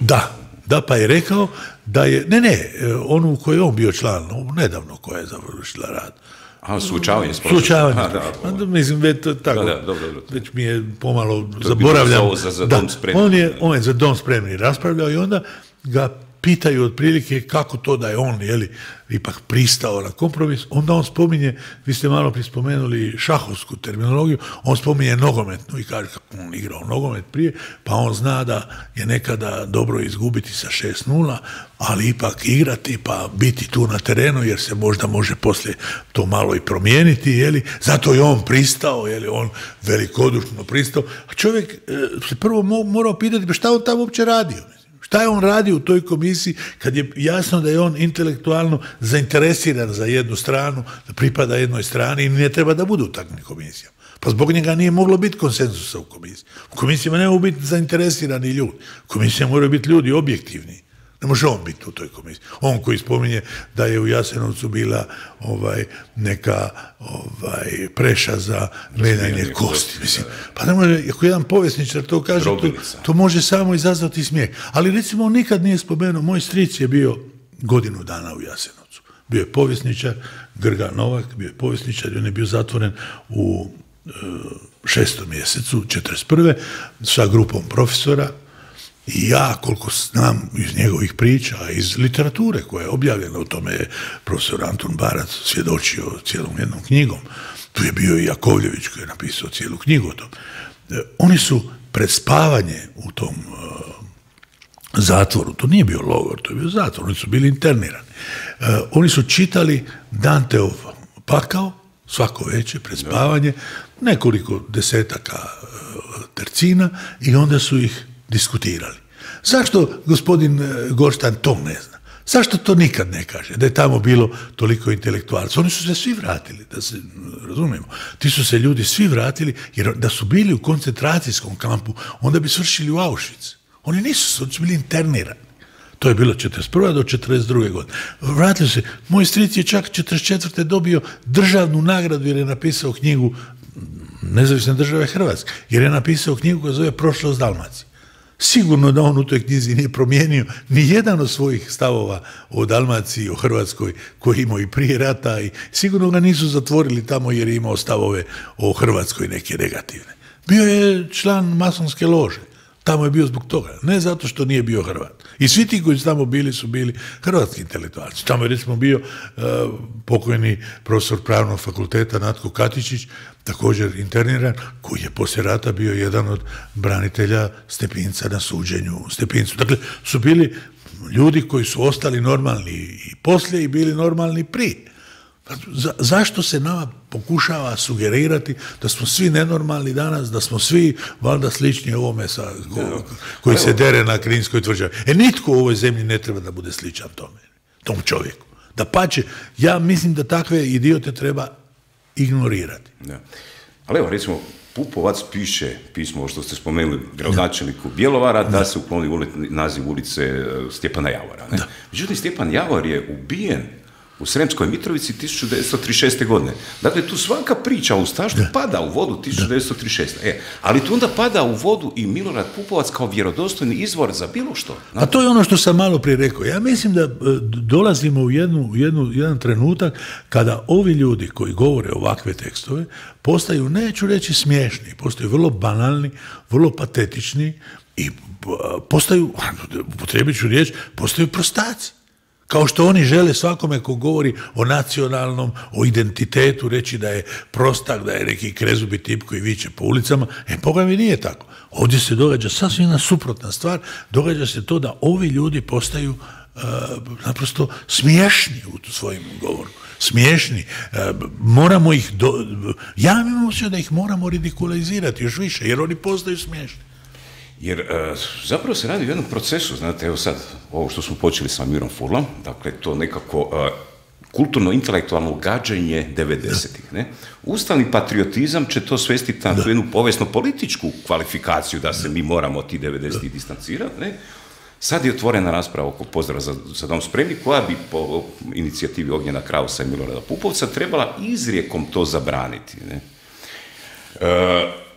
Da, da, pa je rekao da je, ne, ne, e, onu u kojoj je on bio član, nedavno koja je završila rad. A, slučavanje s Slučavanje. Da, mislim, već, tako, da, dobro, dobro. već mi je pomalo zaboravljam. Za, za dom spremni. On je, on je za dom spremni raspravljao i onda ga pitaju otprilike kako to da je on jeli, ipak pristao na kompromis, onda on spominje, vi ste malo prispomenuli šahovsku terminologiju, on spominje nogometnu i kaže kako on igrao nogomet prije, pa on zna da je nekada dobro izgubiti sa 6-0, ali ipak igrati pa biti tu na terenu jer se možda može poslije to malo i promijeniti, jeli, zato je on pristao, jeli, on velikodušno pristao, a čovjek e, se prvo morao pitati pa šta on tamo uopće radio, Šta je on radio u toj komisiji kad je jasno da je on intelektualno zainteresiran za jednu stranu, da pripada jednoj strani i ne treba da budu u takvim komisijama. Pa zbog njega nije moglo biti konsenzusa u komisiji. U komisijama ne mogu biti zainteresirani ljudi. U komisijama moraju biti ljudi objektivni. Ne može on biti u toj komisiji. On koji spominje da je u Jasenovcu bila ovaj, neka ovaj, preša za menjanje kosti. Mislim, pa ne može, ako jedan povjesničar to kaže, to, to, može samo izazvati smijeh. Ali recimo on nikad nije spomenuo, moj stric je bio godinu dana u Jasenovcu. Bio je povjesničar, Grga Novak, bio je povjesničar i on je bio zatvoren u e, šestom mjesecu, 41. sa grupom profesora, i ja, koliko znam iz njegovih priča, iz literature koja je objavljena, o tome je profesor Anton Barac svjedočio cijelom jednom knjigom, tu je bio i Jakovljević koji je napisao cijelu knjigu o tom. E, oni su pred spavanje u tom e, zatvoru, to nije bio logor, to je bio zatvor, oni su bili internirani. E, oni su čitali Danteov pakao, svako veće, pred spavanje, nekoliko desetaka tercina i onda su ih diskutirali. Zašto gospodin e, Gorstan to ne zna? Zašto to nikad ne kaže? Da je tamo bilo toliko intelektualaca. Oni su se svi vratili, da se razumijemo. Ti su se ljudi svi vratili, jer da su bili u koncentracijskom kampu, onda bi svršili u Auschwitz. Oni nisu, oni su bili internirani. To je bilo 41. do 42. godine. Vratili se. Moj stric je čak 44. dobio državnu nagradu jer je napisao knjigu nezavisne države Hrvatske. Jer je napisao knjigu koja zove Prošlost Dalmacije. Sigurno da on u toj knjizi nije promijenio ni jedan od svojih stavova o Dalmaciji, o Hrvatskoj, koji imao i prije rata i sigurno ga nisu zatvorili tamo jer je imao stavove o Hrvatskoj neke negativne. Bio je član masonske lože. Tamo je bio zbog toga, ne zato što nije bio Hrvat. I svi ti koji su tamo bili su bili hrvatski intelektualci. Tamo je recimo bio uh, pokojni profesor pravnog fakulteta Natko Katičić, također interniran, koji je poslije rata bio jedan od branitelja Stepinca na suđenju Stepincu. Dakle, su bili ljudi koji su ostali normalni i poslije i bili normalni prije. Pa za, zašto se nama pokušava sugerirati da smo svi nenormalni danas, da smo svi valjda slični ovome sa, ko, koji se dere na Krinskoj tvrđavi. E nitko u ovoj zemlji ne treba da bude sličan tome, tom čovjeku. Da pače, ja mislim da takve idiote treba ignorirati. Da. Ali evo, recimo, Pupovac piše pismo, što ste spomenuli, gradonačelniku Bjelovara, da, se ukloni naziv ulice e, Stjepana Javora. Ne? Međutim, Stjepan Javor je ubijen u Sremskoj Mitrovici 1936. godine. Dakle, tu svaka priča u Staštu pada u vodu 1936. E, ali tu onda pada u vodu i Milorad Pupovac kao vjerodostojni izvor za bilo što. A to je ono što sam malo prije rekao. Ja mislim da e, dolazimo u jednu, jednu, jedan trenutak kada ovi ljudi koji govore ovakve tekstove postaju, neću reći smiješni, postaju vrlo banalni, vrlo patetični i e, postaju, upotrebit ću riječ, postaju prostaci. Kao što oni žele svakome ko govori o nacionalnom, o identitetu, reći da je prostak, da je neki krezubi tip koji viče po ulicama. E, Boga mi nije tako. Ovdje se događa sasvim jedna suprotna stvar. Događa se to da ovi ljudi postaju uh, naprosto smiješni u svojim govoru. Smiješni. Uh, moramo ih, do, ja imam osjećaj da ih moramo ridikulizirati još više, jer oni postaju smiješni. Jer e, zapravo se radi o jednom procesu, znate, evo sad, ovo što smo počeli sa Mirom Furlom, dakle, to nekako e, kulturno-intelektualno gađenje 90-ih. Ne? Ustavni patriotizam će to svesti na tu jednu povijesno-političku kvalifikaciju da se mi moramo ti 90-ih distancirati. Ne? Sad je otvorena rasprava oko pozdrava za, za dom spremni, koja bi po inicijativi Ognjena Krausa i Milorada Pupovca trebala izrijekom to zabraniti. Ne? E,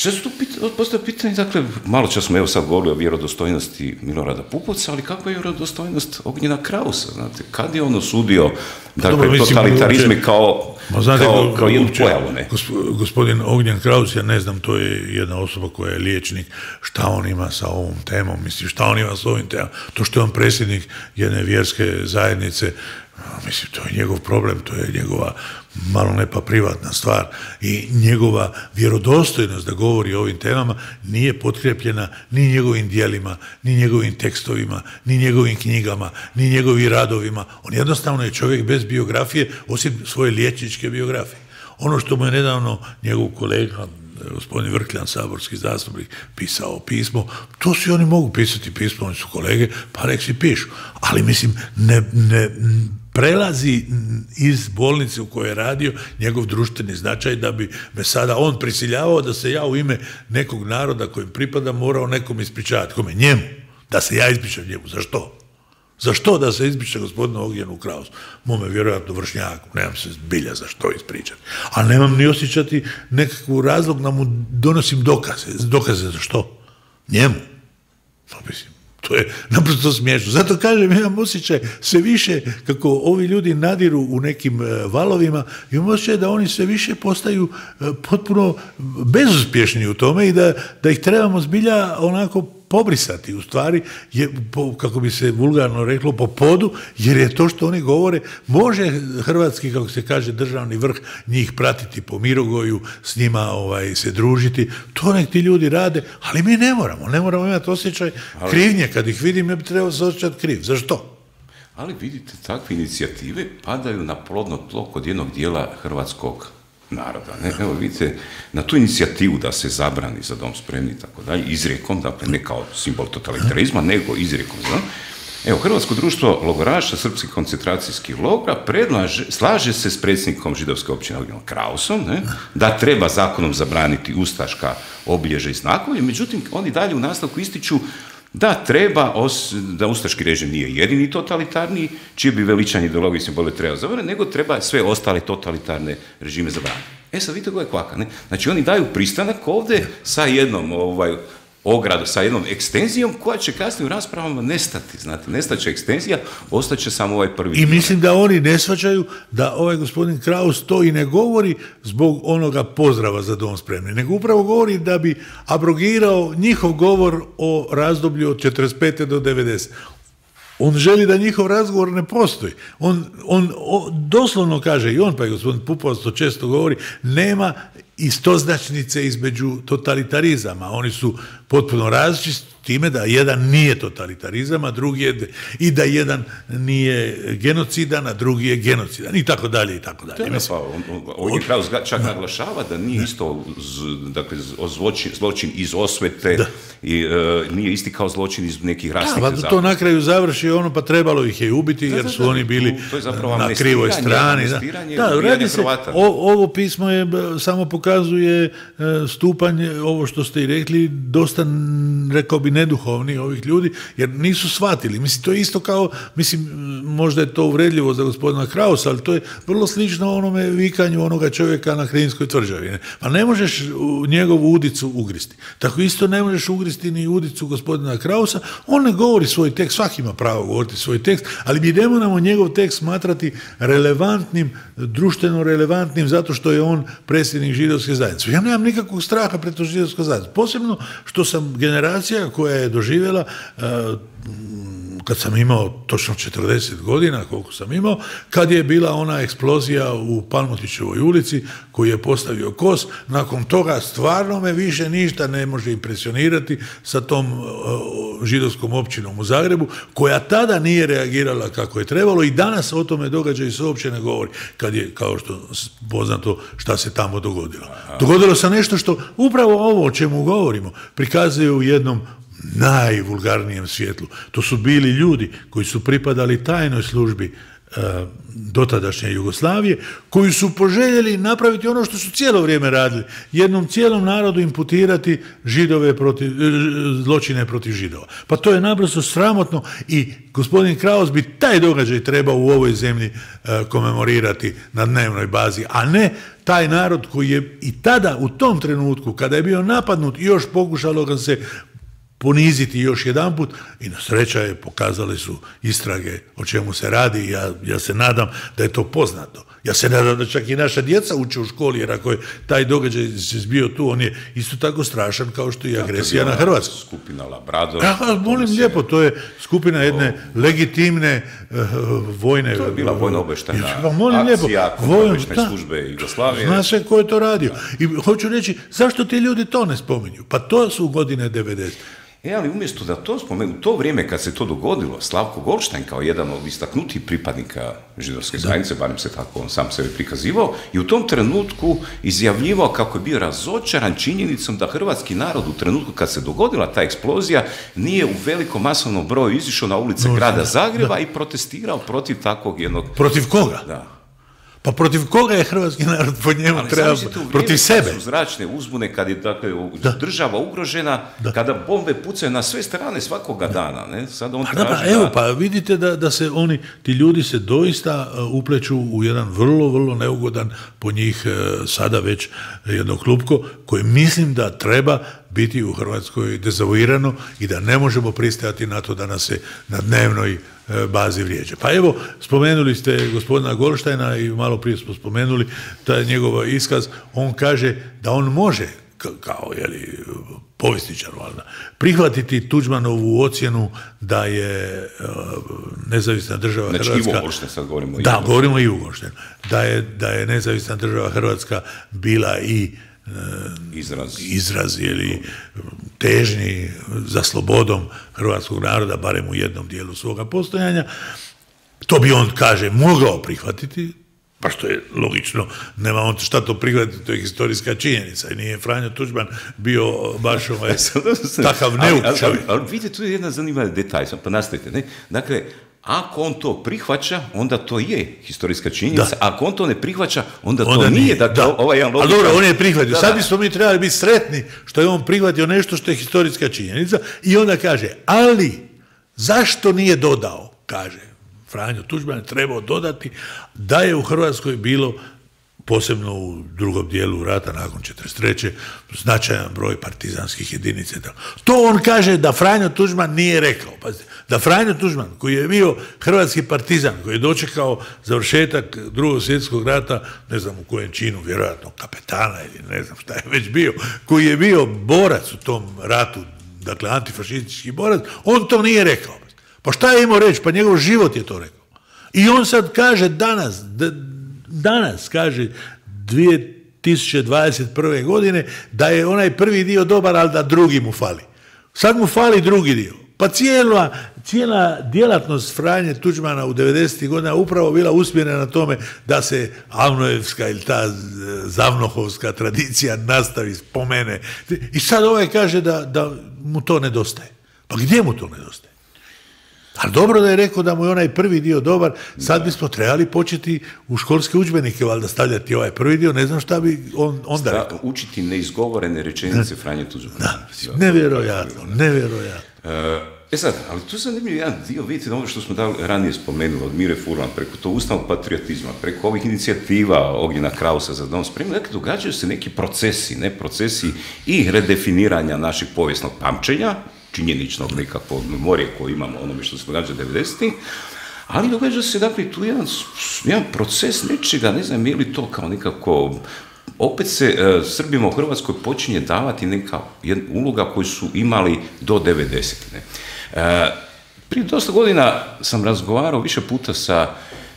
Što se tu postoje pitanje, dakle, malo čas smo evo sad govorili o vjerodostojnosti Milorada Pupovca, ali kakva je vjerodostojnost Ognjena Krausa, znate, kad je on osudio, dakle, Dobro, totalitarizme kao, Ma znate, kao, kao jednu pojavu, ne? Gospodin Ognjen Kraus, ja ne znam, to je jedna osoba koja je liječnik, šta on ima sa ovom temom, mislim, šta on ima sa ovim temom, to što je on predsjednik jedne vjerske zajednice, mislim, to je njegov problem, to je njegova malo ne pa privatna stvar i njegova vjerodostojnost da govori o ovim temama nije potkrepljena ni njegovim dijelima, ni njegovim tekstovima, ni njegovim knjigama, ni njegovim radovima. On jednostavno je čovjek bez biografije, osim svoje liječničke biografije. Ono što mu je nedavno njegov kolega, gospodin Vrkljan, saborski zastupnik, pisao pismo, to svi oni mogu pisati pismo, oni su kolege, pa nek si pišu. Ali mislim, ne, ne, prelazi iz bolnice u kojoj je radio njegov društveni značaj da bi me sada on prisiljavao da se ja u ime nekog naroda kojem pripada morao nekom ispričavati. Kome? Njemu. Da se ja ispričam njemu. Zašto? Zašto da se ispriča gospodinu Ognjenu Krausu? Mome vjerojatno vršnjaku. Nemam se zbilja za što ispričati. A nemam ni osjećati nekakvu razlog da mu donosim dokaze. Dokaze za što? Njemu. Pa mislim, To je naprosto smiješno. Zato kažem, imam osjećaj sve više kako ovi ljudi nadiru u nekim e, valovima, imam osjećaj da oni sve više postaju e, potpuno bezuspješni u tome i da, da ih trebamo zbilja onako pobrisati u stvari, je, po, kako bi se vulgarno reklo, po podu, jer je to što oni govore, može hrvatski, kako se kaže, državni vrh njih pratiti po Mirogoju, s njima ovaj, se družiti, to nek ti ljudi rade, ali mi ne moramo, ne moramo imati osjećaj ali... krivnje, kad ih vidim, ne bi trebao se osjećati kriv. Zašto? Ali vidite, takve inicijative padaju na plodno tlo kod jednog dijela hrvatskog naroda. Ne? Evo vidite, na tu inicijativu da se zabrani za dom spremni i tako dalje, izrijekom, dakle ne kao simbol totalitarizma, nego izrijekom, za, Evo, Hrvatsko društvo logoraša srpskih koncentracijskih logora predlaže, slaže se s predsjednikom židovske općine Krausom, ne, da treba zakonom zabraniti ustaška obilježa i znakovi, međutim, oni dalje u nastavku ističu da treba, da ustaški režim nije jedini totalitarni, čije bi veličanje ideologije simbole treba zabraniti, nego treba sve ostale totalitarne režime zabraniti. E sad vidite je kvaka, ne? Znači oni daju pristanak ovdje sa jednom ovaj, ogradu sa jednom ekstenzijom koja će kasnije u raspravama nestati, znate, nestaće ekstenzija, ostaće samo ovaj prvi. I mislim da oni ne shvaćaju da ovaj gospodin Kraus to i ne govori zbog onoga pozdrava za dom spremni, nego upravo govori da bi abrogirao njihov govor o razdoblju od 45. do 90. On želi da njihov razgovor ne postoji. On, on doslovno kaže, i on pa i gospodin Pupovac to često govori, nema istoznačnice između totalitarizama. Oni su potpuno različiti time da jedan nije totalitarizam, a drugi je, i da jedan nije genocidan, a drugi je genocidan, i tako dalje, i tako dalje. Pa, ovdje čak naglašava da nije isto dakle, zločin, zločin iz osvete, i e, nije isti kao zločin iz nekih rasnih da, pa to na kraju završi ono, pa trebalo ih je ubiti, jer su oni bili na krivoj strani. Da, radi se, ovo pismo je, samo pokazuje e, stupanj, ovo što ste i rekli, dosta, rekao bi, neduhovni ovih ljudi, jer nisu shvatili. Mislim, to je isto kao, mislim, možda je to uvredljivo za gospodina Krausa, ali to je vrlo slično onome vikanju onoga čovjeka na Krinskoj tvrđavi. Pa ne možeš njegovu udicu ugristi. Tako isto ne možeš ugristi ni udicu gospodina Krausa. On ne govori svoj tekst, svaki ima pravo govoriti svoj tekst, ali mi ne moramo njegov tekst smatrati relevantnim, društveno relevantnim, zato što je on predsjednik židovske zajednice. Ja nemam nikakvog straha pred to židovsku zajednicu. Posebno što sam generacija koja je doživjela e, kad sam imao točno 40 godina, koliko sam imao, kad je bila ona eksplozija u Palmotićevoj ulici koju je postavio Kos, nakon toga stvarno me više ništa ne može impresionirati sa tom e, židovskom općinom u Zagrebu, koja tada nije reagirala kako je trebalo i danas o tome događaju se uopće ne govori, kad je, kao što poznato, šta se tamo dogodilo. Dogodilo se nešto što upravo ovo o čemu govorimo prikazuje u jednom najvulgarnijem svjetlu. To su bili ljudi koji su pripadali tajnoj službi e, dotadašnje Jugoslavije, koji su poželjeli napraviti ono što su cijelo vrijeme radili, jednom cijelom narodu imputirati židove protiv, e, zločine protiv židova. Pa to je naprosto sramotno i gospodin Kraus bi taj događaj trebao u ovoj zemlji e, komemorirati na dnevnoj bazi, a ne taj narod koji je i tada u tom trenutku kada je bio napadnut još pokušalo ga se poniziti još jedanput i na sreća je pokazali su istrage o čemu se radi ja, ja se nadam da je to poznato. Ja se nadam da čak i naša djeca uče u školi, jer ako je taj događaj se zbio tu, on je isto tako strašan kao što i agresija na Hrvatsku. Skupina Labrador. Ja, molim lijepo, to je skupina jedne legitimne uh, vojne... To je bila pa, molim akcija, vojne službe Jugoslavije. Zna se ko je to radio. I hoću reći, zašto ti ljudi to ne spominju? Pa to su godine 90. E, ali umjesto da to spomenu, u to vrijeme kad se to dogodilo, Slavko Golštajn kao jedan od istaknutih pripadnika židovske zajednice, barem se tako on sam sebe prikazivao, i u tom trenutku izjavljivao kako je bio razočaran činjenicom da hrvatski narod u trenutku kad se dogodila ta eksplozija nije u velikom masovnom broju izišao na ulice grada Zagreba i protestirao protiv takvog jednog... Protiv koga? Da. Pa protiv koga je hrvatski narod po njemu treba? Protiv sebe. Su zračne uzbune, kad je dakle, država ugrožena, kada bombe pucaju na sve strane svakoga dana. Ne? Sad on pa, pa, evo, pa vidite da, da se oni, ti ljudi se doista uh, upleću u jedan vrlo, vrlo neugodan po njih uh, sada već jedno klupko, koje mislim da treba biti u Hrvatskoj dezavuirano i da ne možemo pristajati na to da nas se na dnevnoj E, bazi vrijeđa. Pa evo, spomenuli ste gospodina Golštajna i malo prije smo spomenuli taj njegov iskaz, on kaže da on može kao jeli, povjesničar valjda, prihvatiti Tuđmanovu ocjenu da je uh, nezavisna država znači, Hrvatska... sad govorimo Da, govorimo i Ugošten. Da je, da je nezavisna država Hrvatska bila i izraz, izraz ili težnji za slobodom hrvatskog naroda, barem u jednom dijelu svoga postojanja. To bi on, kaže, mogao prihvatiti, Pa što je logično, nema on šta to prihvatiti, to je historijska činjenica i nije Franjo Tuđman bio baš ovaj takav neuk ali, ali, vidite, tu je jedna zanimljiva detalj, pa nastavite, ne? Dakle, ako on to prihvaća, onda to je historijska činjenica, a ako on to ne prihvaća, onda, onda to nije. Dakle, da. ovaj jedan logičan... Ali dobro, on je prihvatio. Sad bismo mi trebali biti sretni što je on prihvatio nešto što je historijska činjenica i onda kaže, ali zašto nije dodao, kaže Franjo Tuđman je trebao dodati da je u Hrvatskoj bilo posebno u drugom dijelu rata nakon 43. značajan broj partizanskih jedinica. To on kaže da Franjo Tuđman nije rekao. Pazite, da Franjo Tuđman, koji je bio hrvatski partizan, koji je dočekao završetak drugog svjetskog rata, ne znam u kojem činu, vjerojatno kapetana ili ne znam šta je već bio, koji je bio borac u tom ratu, dakle antifašistički borac, on to nije rekao. Pa šta je imao reći? Pa njegov život je to rekao. I on sad kaže danas, danas kaže 2021. godine da je onaj prvi dio dobar, ali da drugi mu fali. Sad mu fali drugi dio. Pa cijela, cijela djelatnost Franje Tuđmana u 90. godina upravo bila usmjerena na tome da se Avnojevska ili ta Zavnohovska tradicija nastavi, spomene. I sad ovaj kaže da, da mu to nedostaje. Pa gdje mu to nedostaje? Ali dobro da je rekao da mu je onaj prvi dio dobar, sad bismo trebali početi u školske udžbenike valjda stavljati ovaj prvi dio, ne znam šta bi on, onda rekao. Učiti neizgovorene rečenice Franje Tuđmana. Da, nevjerojatno, nevjerojatno. E sad, ali tu je zanimljiv jedan dio, vidite ono što smo ranije spomenuli od Mire Furlan, preko to ustavnog patriotizma, preko ovih inicijativa Ognjena Krausa za dom spremni, dakle događaju se neki procesi, ne procesi i redefiniranja našeg povijesnog pamćenja, činjeničnog nekakvog memorije koju imamo onome što se događa 90 ali događa se dakle tu jedan, jedan proces nečega, ne znam je li to kao nekako opet se e, Srbima u Hrvatskoj počinje davati neka jedna uloga koju su imali do 90. Ne. E, prije dosta godina sam razgovarao više puta sa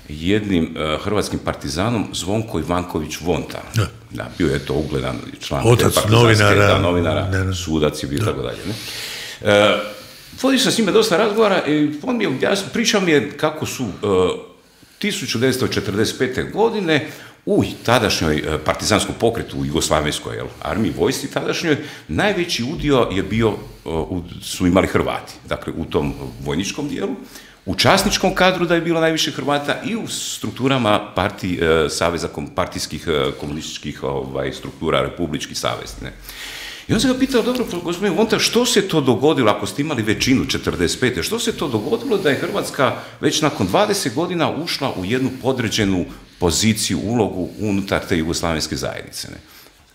jednim e, hrvatskim partizanom Zvonko Ivanković Vonta. Da. bio je to ugledan član Otac novinara, da, novinara sudac je bio tako dalje. Ne. E, vodio sam s njime dosta razgovora i on mi je pričao mi je kako su 1945. E, godine u tadašnjoj e, partizanskom pokretu u Jugoslavenskoj armiji vojsci tadašnjoj najveći udio je bio, su imali Hrvati, dakle u tom vojničkom dijelu, u časničkom kadru da je bilo najviše Hrvata i u strukturama partij, saveza partijskih komunističkih ovaj, struktura, republički savez. Ne. I on se ga pitao, dobro, gospodin Vonta, što se to dogodilo, ako ste imali većinu 45. Što se to dogodilo da je Hrvatska već nakon 20 godina ušla u jednu podređenu poziciju, ulogu unutar te jugoslavenske zajednice? Ne?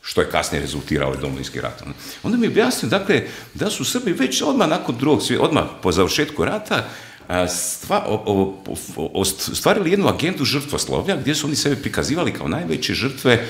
što je kasnije rezultiralo i domovinski rat. Onda mi je objasnio, dakle, da su Srbi već odmah nakon drugog svijeta, odmah po završetku rata, stva, stvarili jednu agendu žrtvoslovlja gdje su oni sebe prikazivali kao najveće žrtve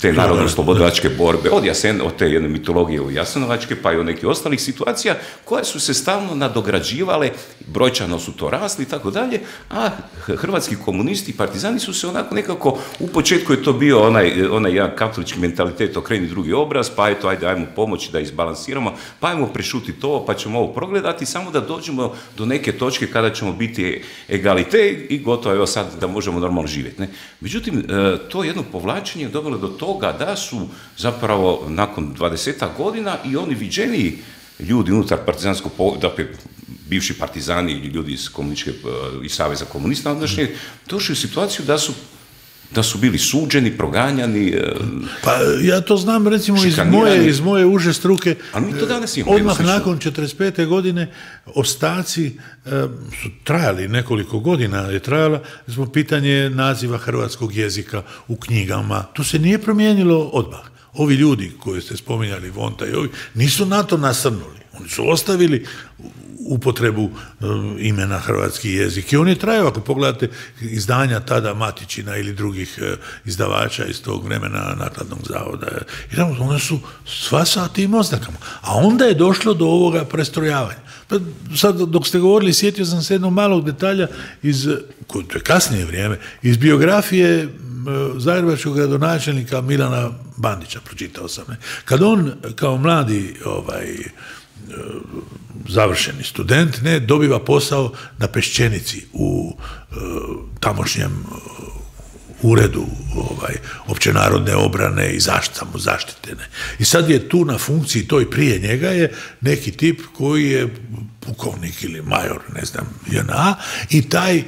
te narodno slobodačke borbe, od, Jasen, od te jedne mitologije u Jasenovačke pa i od nekih ostalih situacija koje su se stalno nadograđivale, brojčano su to rasli i tako dalje, a hrvatski komunisti i partizani su se onako nekako, u početku je to bio onaj, onaj jedan katolički mentalitet, okreni drugi obraz, pa eto, ajde, ajmo pomoći da izbalansiramo, pa ajmo prešutiti to, pa ćemo ovo progledati, samo da dođemo do do neke točke kada ćemo biti egalite i gotovo evo sad da možemo normalno živjeti. Ne? Međutim, e, to jedno povlačenje je dovelo do toga da su zapravo nakon 20 godina i oni viđeniji ljudi unutar partizanskog, dakle, bivši partizani ili ljudi iz komunističke e, i saveza komunista ondašnje, došli u situaciju da su da su bili suđeni, proganjani. E, pa ja to znam recimo iz moje, iz moje uže struke. Ali mi to danas imamo. Odmah nakon 45. godine ostaci e, su trajali nekoliko godina je trajala smo pitanje naziva hrvatskog jezika u knjigama. To se nije promijenilo odmah. Ovi ljudi koji ste spominjali, Vonta i ovi, nisu na to nasrnuli. Oni su ostavili upotrebu e, imena hrvatski jezik. I on je trajao, ako pogledate izdanja tada Matićina ili drugih e, izdavača iz tog vremena nakladnog zavoda. I one su sva sa tim oznakama. A onda je došlo do ovoga prestrojavanja. Pa sad, dok ste govorili, sjetio sam se jednog malog detalja iz, to je kasnije vrijeme, iz biografije e, zagrebačkog gradonačelnika Milana Bandića, pročitao sam. Kad on kao mladi ovaj, završeni student ne dobiva posao na peščenici u e, tamošnjem e, uredu ovaj, općenarodne obrane i zaštita mu zaštitene. I sad je tu na funkciji toj prije njega je neki tip koji je pukovnik ili major, ne znam, JNA, i taj e,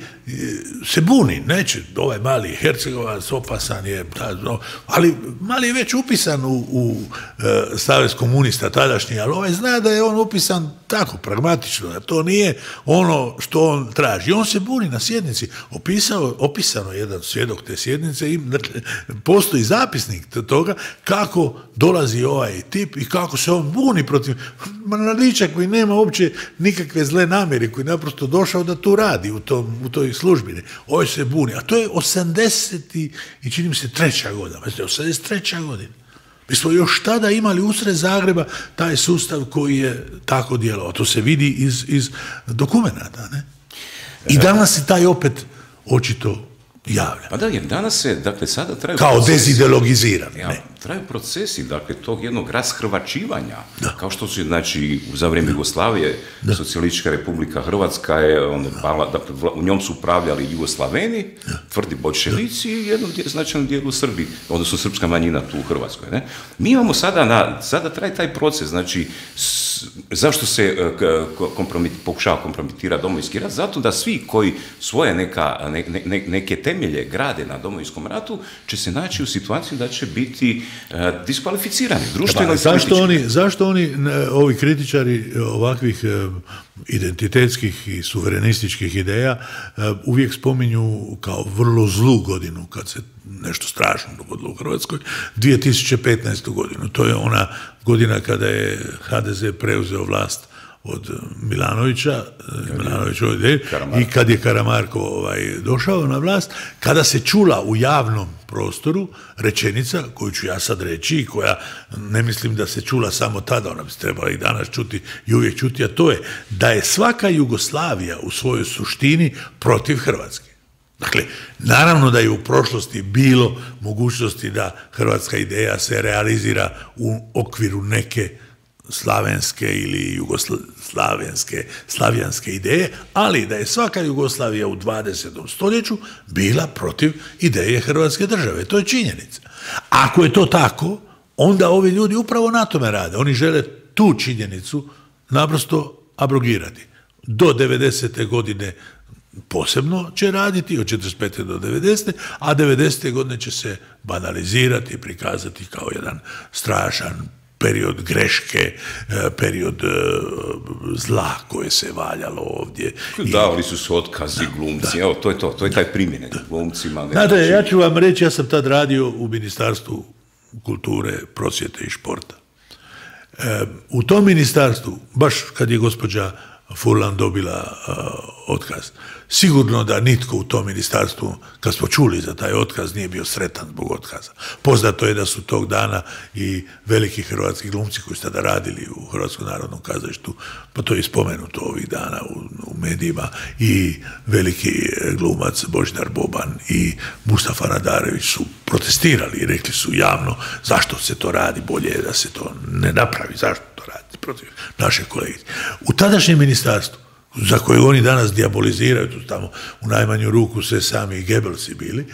se buni, neće, ovaj mali Hercegovac opasan je, ali mali je već upisan u, u e, Savez komunista tadašnji, ali ovaj zna da je on upisan tako, pragmatično, da to nije ono što on traži. On se buni na sjednici. Opisao, opisano jedan svjedok te sjednice i dakle, postoji zapisnik toga kako dolazi ovaj tip i kako se on buni protiv mladića koji nema uopće nikakve zle namjere, koji je naprosto došao da tu radi u, tom, u toj službini. Ovo se buni. A to je 80. i čini mi se treća godina. 83. godina. Mi smo još tada imali usred Zagreba taj sustav koji je tako djelovao. To se vidi iz, iz dokumenta. Ne? I danas se taj opet očito javlja. Pa da, jer danas se, dakle, sada traju... Kao dezideologiziran, ja, Traju procesi, dakle, tog jednog rashrvačivanja, kao što su, znači, za vrijeme Jugoslavije, da. Socijalistička republika Hrvatska je, ono, pala, dakle, u njom su upravljali Jugoslaveni, tvrdi bolševici i jednom značajnom dijelu Srbi, odnosno srpska manjina tu u Hrvatskoj, ne? Mi imamo sada, na, sada traje taj proces, znači, zašto se e, kompromit, pokušava kompromitirati domovinski rat? Zato da svi koji svoje neka, ne, neke temelje grade na domovinskom ratu će se naći u situaciji da će biti diskvalificirani. Društveno pa, zašto, oni, zašto oni, ovi kritičari ovakvih e, identitetskih i suverenističkih ideja uvijek spominju kao vrlo zlu godinu kad se nešto strašno dogodilo u Hrvatskoj, 2015. godinu. To je ona godina kada je HDZ preuzeo vlast od Milanovića, Milanović i kad je Karamarko ovaj, došao na vlast, kada se čula u javnom prostoru rečenica koju ću ja sad reći i koja ne mislim da se čula samo tada, ona bi se trebala i danas čuti i uvijek čuti, a to je da je svaka Jugoslavija u svojoj suštini protiv Hrvatske. Dakle, naravno da je u prošlosti bilo mogućnosti da hrvatska ideja se realizira u okviru neke slavenske ili jugoslavenske, slavijanske ideje, ali da je svaka Jugoslavija u 20. stoljeću bila protiv ideje Hrvatske države. To je činjenica. Ako je to tako, onda ovi ljudi upravo na tome rade. Oni žele tu činjenicu naprosto abrogirati. Do 90. godine posebno će raditi od 45. do 90. a 90. godine će se banalizirati prikazati kao jedan strašan period greške, e, period e, zla koje se valjalo ovdje. Davali su se otkazi glumci, evo to je to, to je taj primjene glumcima. Znate, ja ću vam reći, ja sam tad radio u Ministarstvu kulture, prosvjete i športa. E, u tom ministarstvu, baš kad je gospođa Furlan dobila otkaz. Sigurno da nitko u tom ministarstvu, kad smo čuli za taj otkaz, nije bio sretan zbog otkaza. Poznato je da su tog dana i veliki hrvatski glumci koji su tada radili u Hrvatskom narodnom kazalištu, pa to je spomenuto ovih dana u, medijima, i veliki glumac Boždar Boban i Mustafa Nadarević su protestirali i rekli su javno zašto se to radi, bolje je da se to ne napravi, zašto to radi protiv naše kolegice. U tadašnjem ministarstvu za kojeg oni danas diaboliziraju, tu tamo u najmanju ruku sve sami Gebelsi bili.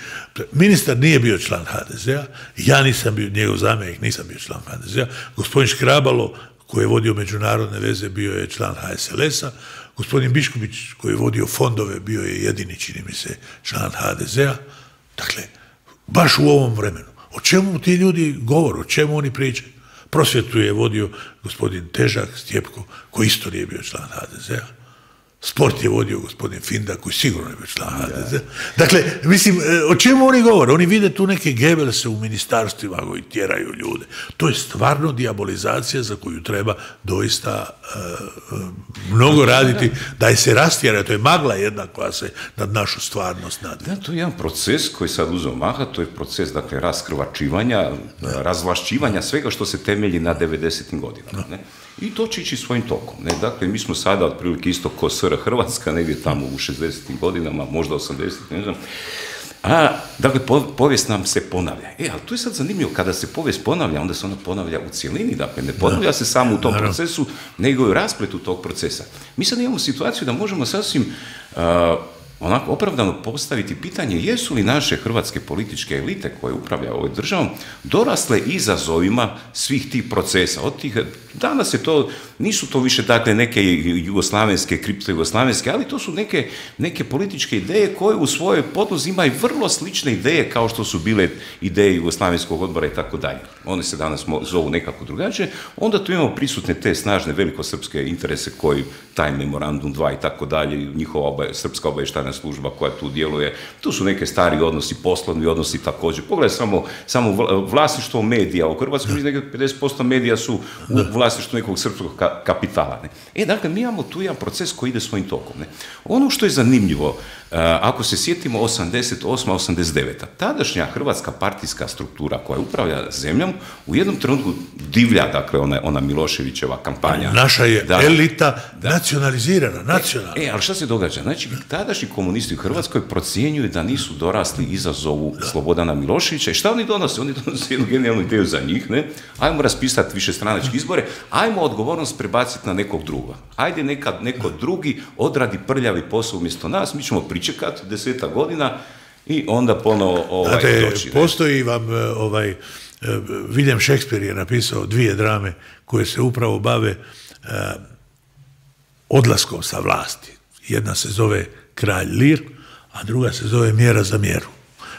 Ministar nije bio član HDZ-a, ja nisam bio, njegov zamjenik nisam bio član HDZ-a, gospodin Škrabalo koji je vodio međunarodne veze bio je član HSLS-a, gospodin Biškupić koji je vodio fondove bio je jedini, čini mi se, član HDZ-a. Dakle, baš u ovom vremenu. O čemu ti ljudi govore, o čemu oni pričaju? Prosvjetu je vodio gospodin Težak Stjepko, koji isto nije bio član HDZ-a Sport je vodio gospodin Finda, koji sigurno je već član Dakle, mislim, e, o čemu oni govore? Oni vide tu neke gebelse u ministarstvima koji tjeraju ljude. To je stvarno diabolizacija za koju treba doista e, mnogo raditi, da je se rastjera, to je magla jedna koja se nad našu stvarnost nadi. Da, to je jedan proces koji sad uzeo maha, to je proces, dakle, raskrvačivanja, razvlašćivanja svega što se temelji na 90. godinama. Ne? I to će ići svojim tokom. Ne? Dakle, mi smo sada otprilike isto ko SR Hrvatska, negdje tamo u 60. godinama, možda 80. ne znam. A, dakle, povijest nam se ponavlja. E, ali tu je sad zanimljivo, kada se povijest ponavlja, onda se ona ponavlja u cijelini, dakle, ne ponavlja se samo u tom procesu, nego i u raspletu tog procesa. Mi sad imamo situaciju da možemo sasvim onako opravdano postaviti pitanje jesu li naše hrvatske političke elite koje upravljaju ovoj državom dorasle izazovima svih tih procesa. Od tih, danas je to, nisu to više dakle neke jugoslavenske, kripto-jugoslavenske, ali to su neke, neke političke ideje koje u svojoj podlozi imaju vrlo slične ideje kao što su bile ideje jugoslavenskog odbora i tako dalje. One se danas zovu nekako drugačije. Onda tu imamo prisutne te snažne velikosrpske interese koji taj memorandum 2 i tako dalje, njihova srpska obavještajna služba koja tu djeluje, tu su neke stari odnosi, poslovni odnosi također. Pogledaj samo, samo vlasništvo medija u Hrvatskoj, mislim da 50% medija su u vlasništvu nekog srpskog kapitala. Ne? E, dakle, mi imamo tu jedan proces koji ide svojim tokom. Ne? Ono što je zanimljivo, Eh, ako se sjetimo 88. 89. tadašnja hrvatska partijska struktura koja upravlja zemljom u jednom trenutku divlja, dakle ona, ona Miloševićeva kampanja. Naša je elita nacionalizirana, nacionalna. E, ali šta se događa? Znači, tadašnji komunisti u Hrvatskoj procjenjuju da nisu dorasli izazovu Slobodana Miloševića i šta oni donose? Oni donose jednu genijalnu ideju za njih, ne? Ajmo raspisati više stranačke izbore, ajmo odgovornost prebaciti na nekog druga. Ajde neka, neko drugi odradi prljavi posao umjesto nas, mi ćemo pričekati deseta godina i onda ponovo ovaj, doći. Postoji vam e, ovaj, e, William Shakespeare je napisao dvije drame koje se upravo bave e, odlaskom sa vlasti. Jedna se zove Kralj Lir, a druga se zove Mjera za mjeru.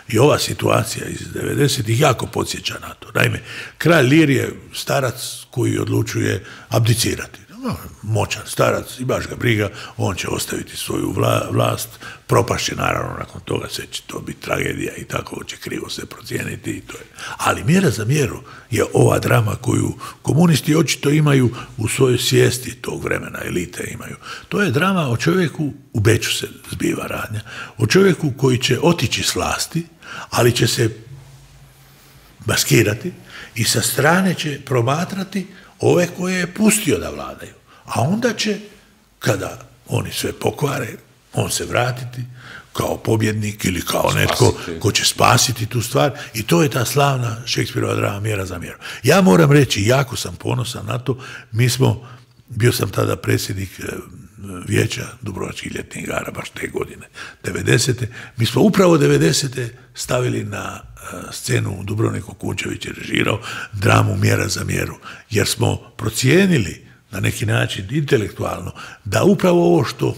I ova situacija iz 90-ih jako podsjeća na to. Naime, kralj Lir je starac koji odlučuje abdicirati moćan starac i baš ga briga, on će ostaviti svoju vlast, propašće naravno nakon toga, sve će to biti tragedija i tako će krivo se procijeniti i to je. Ali mjera za mjeru je ova drama koju komunisti očito imaju u svojoj svijesti tog vremena, elite imaju. To je drama o čovjeku, u Beću se zbiva radnja, o čovjeku koji će otići s vlasti, ali će se maskirati i sa strane će promatrati ove koje je pustio da vladaju. A onda će, kada oni sve pokvare, on se vratiti kao pobjednik ili kao netko ko će spasiti tu stvar i to je ta slavna Šekspirova drama mjera za mjeru. Ja moram reći, jako sam ponosan na to, mi smo, bio sam tada predsjednik e, vijeća Dubrovačkih ljetnih igara, baš te godine, 90. Mi smo upravo 90. stavili na e, scenu Dubrovnik Kunčević je režirao dramu Mjera za mjeru, jer smo procijenili na neki način intelektualno da upravo ovo što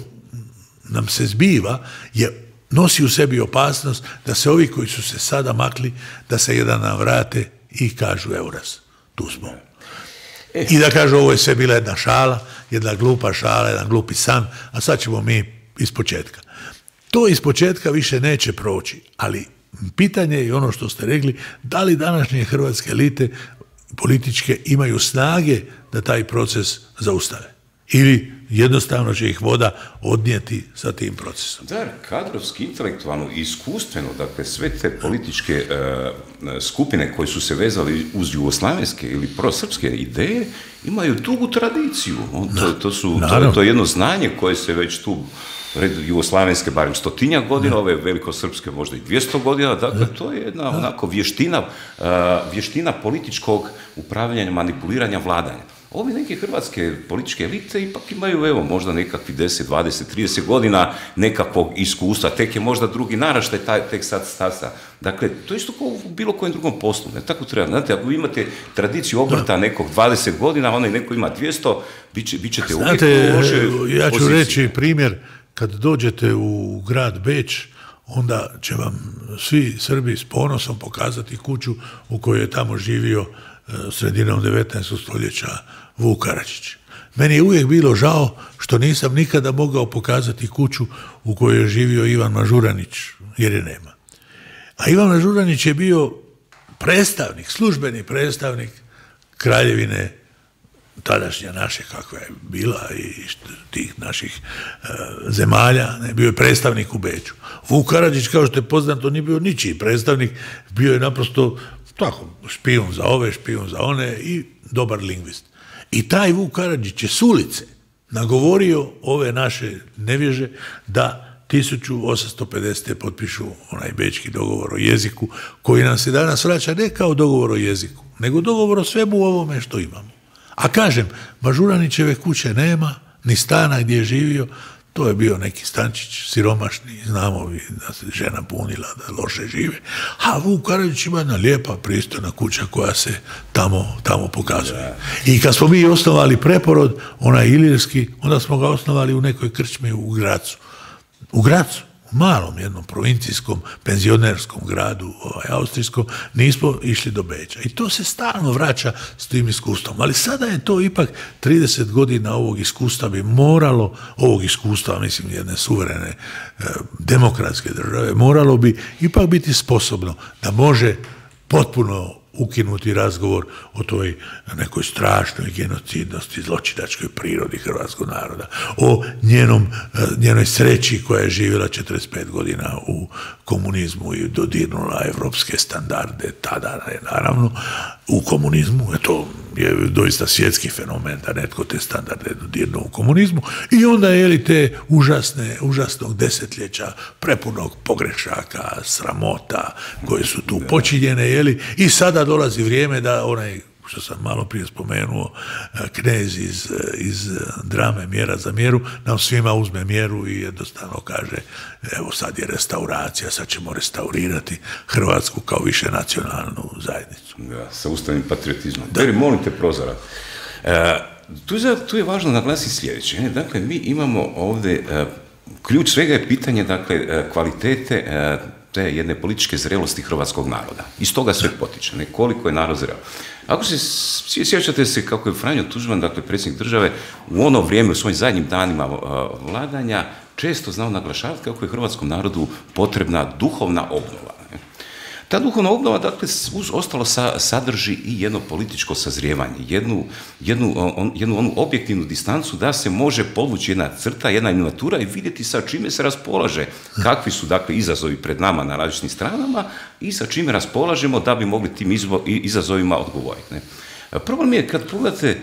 nam se zbiva je nosi u sebi opasnost da se ovi koji su se sada makli, da se jedan navrate i kažu Euras, tu smo. I da kažu ovo je sve bila jedna šala, jedna glupa šala, jedan glupi san, a sad ćemo mi iz početka. To iz početka više neće proći, ali pitanje je ono što ste rekli, da li današnje hrvatske elite političke imaju snage da taj proces zaustave. Ili jednostavno će ih voda odnijeti sa tim procesom. Da, kadrovski, intelektualno i iskustveno, dakle sve te političke e, skupine koje su se vezali uz jugoslavenske ili prosrpske ideje imaju dugu tradiciju. to, to, su, to, to je jedno znanje koje se već tu jugoslavenske barem stotinja godina, ove velikosrpske možda i 200 godina, dakle to je jedna onako vještina, e, vještina političkog upravljanja, manipuliranja, vladanja. Ovi neke hrvatske političke elite ipak imaju, evo, možda nekakvi 10, 20, 30 godina nekakvog iskustva, tek je možda drugi naraštaj taj, tek sad stasa. Dakle, to je isto kao u bilo kojem drugom poslu, ne tako treba. Znate, ako vi imate tradiciju obrta nekog 20 godina, onaj neko ima 200, bit, će, bit ćete Znate, ja ću reći primjer, kad dođete u grad Beč, onda će vam svi Srbi s ponosom pokazati kuću u kojoj je tamo živio e, sredinom 19. stoljeća Vuk Karadžić. Meni je uvijek bilo žao što nisam nikada mogao pokazati kuću u kojoj je živio Ivan Mažuranić, jer je nema. A Ivan Mažuranić je bio predstavnik, službeni predstavnik kraljevine tadašnja naše kakva je bila i tih naših e, zemalja, ne, bio je predstavnik u Beću. Vuk Karadžić, kao što je poznato, nije bio ničiji predstavnik, bio je naprosto tako, špijun za ove, špijun za one i dobar lingvist. I taj Vuk Karadžić je s ulice nagovorio ove naše nevježe da 1850. potpišu onaj bečki dogovor o jeziku, koji nam se danas vraća ne kao dogovor o jeziku, nego dogovor o svemu ovome što imamo. A kažem, Mažuranićeve kuće nema, ni stana gdje je živio, To je bio neki stančić, siromašni, znamo vi da se žena punila, da loše žive. A Vuk Karadžić ima jedna lijepa, pristojna kuća koja se tamo, tamo pokazuje. I kad smo mi osnovali preporod, onaj ilirski, onda smo ga osnovali u nekoj krčmi u Gracu. U Gracu malom jednom provincijskom penzionerskom gradu ovaj, austrijskom, nismo išli do Beća. I to se stalno vraća s tim iskustvom. Ali sada je to ipak 30 godina ovog iskustva bi moralo, ovog iskustva, mislim, jedne suverene eh, demokratske države, moralo bi ipak biti sposobno da može potpuno ukinuti razgovor o toj nekoj strašnoj genocidnosti, zločinačkoj prirodi hrvatskog naroda, o njenom, e, njenoj sreći koja je živjela 45 godina u komunizmu i dodirnula evropske standarde, tada naravno u komunizmu, to je doista svjetski fenomen da netko te standarde dodirnuo u komunizmu i onda je li te užasne, užasnog desetljeća prepunog pogrešaka, sramota koje su tu počinjene, je li, i sada dolazi vrijeme da onaj što sam malo prije spomenuo, e, knez iz, e, iz drame Mjera za mjeru, nam svima uzme mjeru i jednostavno kaže, evo sad je restauracija, sad ćemo restaurirati Hrvatsku kao više nacionalnu zajednicu. Da, sa ustavnim patriotizmom. Da. molim te prozora. E, tu, je, tu je važno naglasiti sljedeće. Dakle, mi imamo ovdje, ključ svega je pitanje, dakle, kvalitete te jedne političke zrelosti hrvatskog naroda. Iz toga sve potiče, ne koliko je narod zreo. Ako se sjećate se kako je Franjo Tužman, dakle predsjednik države, u ono vrijeme, u svojim zadnjim danima vladanja, često znao naglašavati kako je hrvatskom narodu potrebna duhovna obnova. Ta duhovna obnova, dakle, uz ostalo sa, sadrži i jedno političko sazrijevanje, jednu, jednu, jednu onu objektivnu distancu da se može podvući jedna crta, jedna inatura i vidjeti sa čime se raspolaže, kakvi su, dakle, izazovi pred nama na različitim stranama i sa čime raspolažemo da bi mogli tim izazovima odgovoriti. Ne? Problem je kad pogledate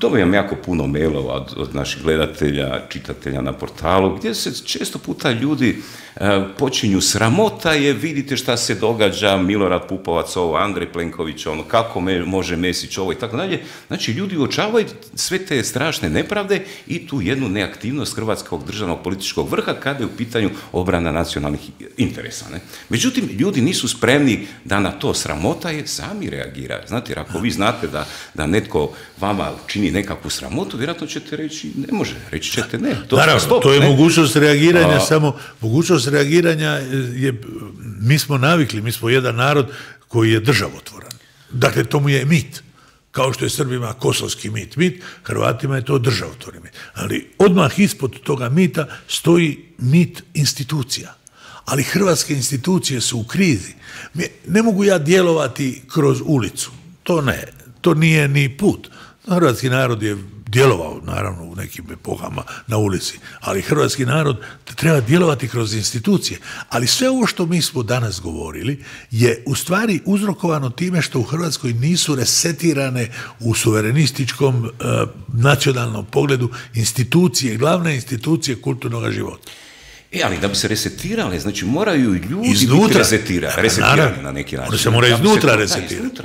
Dobivam jako puno mailova od, od naših gledatelja, čitatelja na portalu, gdje se često puta ljudi e, počinju sramota je, vidite šta se događa, Milorad Pupovac ovo, Andrej Plenković ono, kako me, može Mesić ovo i tako dalje. Znači, ljudi uočavaju sve te strašne nepravde i tu jednu neaktivnost hrvatskog državnog političkog vrha kada je u pitanju obrana nacionalnih interesa. Ne? Međutim, ljudi nisu spremni da na to sramota je sami reagiraju. Znate, jer ako vi znate da, da netko vama čini nekakvu sramotu, vjerojatno ćete reći ne može, reći ćete ne. To, Naravno, to je mogućnost reagiranja, samo mogućnost reagiranja je, mi smo navikli, mi smo jedan narod koji je državotvoran. Dakle, to mu je mit. Kao što je Srbima kosovski mit mit, Hrvatima je to državotvorni mit. Ali odmah ispod toga mita stoji mit institucija. Ali hrvatske institucije su u krizi. Ne mogu ja djelovati kroz ulicu. To ne. To nije ni put. Hrvatski narod je djelovao, naravno, u nekim epohama na ulici, ali hrvatski narod treba djelovati kroz institucije. Ali sve ovo što mi smo danas govorili je u stvari uzrokovano time što u Hrvatskoj nisu resetirane u suverenističkom e, nacionalnom pogledu institucije, glavne institucije kulturnog života. E, ali da bi se resetirale, znači moraju ljudi iznutra. biti resetirani, resetirani na neki način. Oni se moraju iznutra resetirati.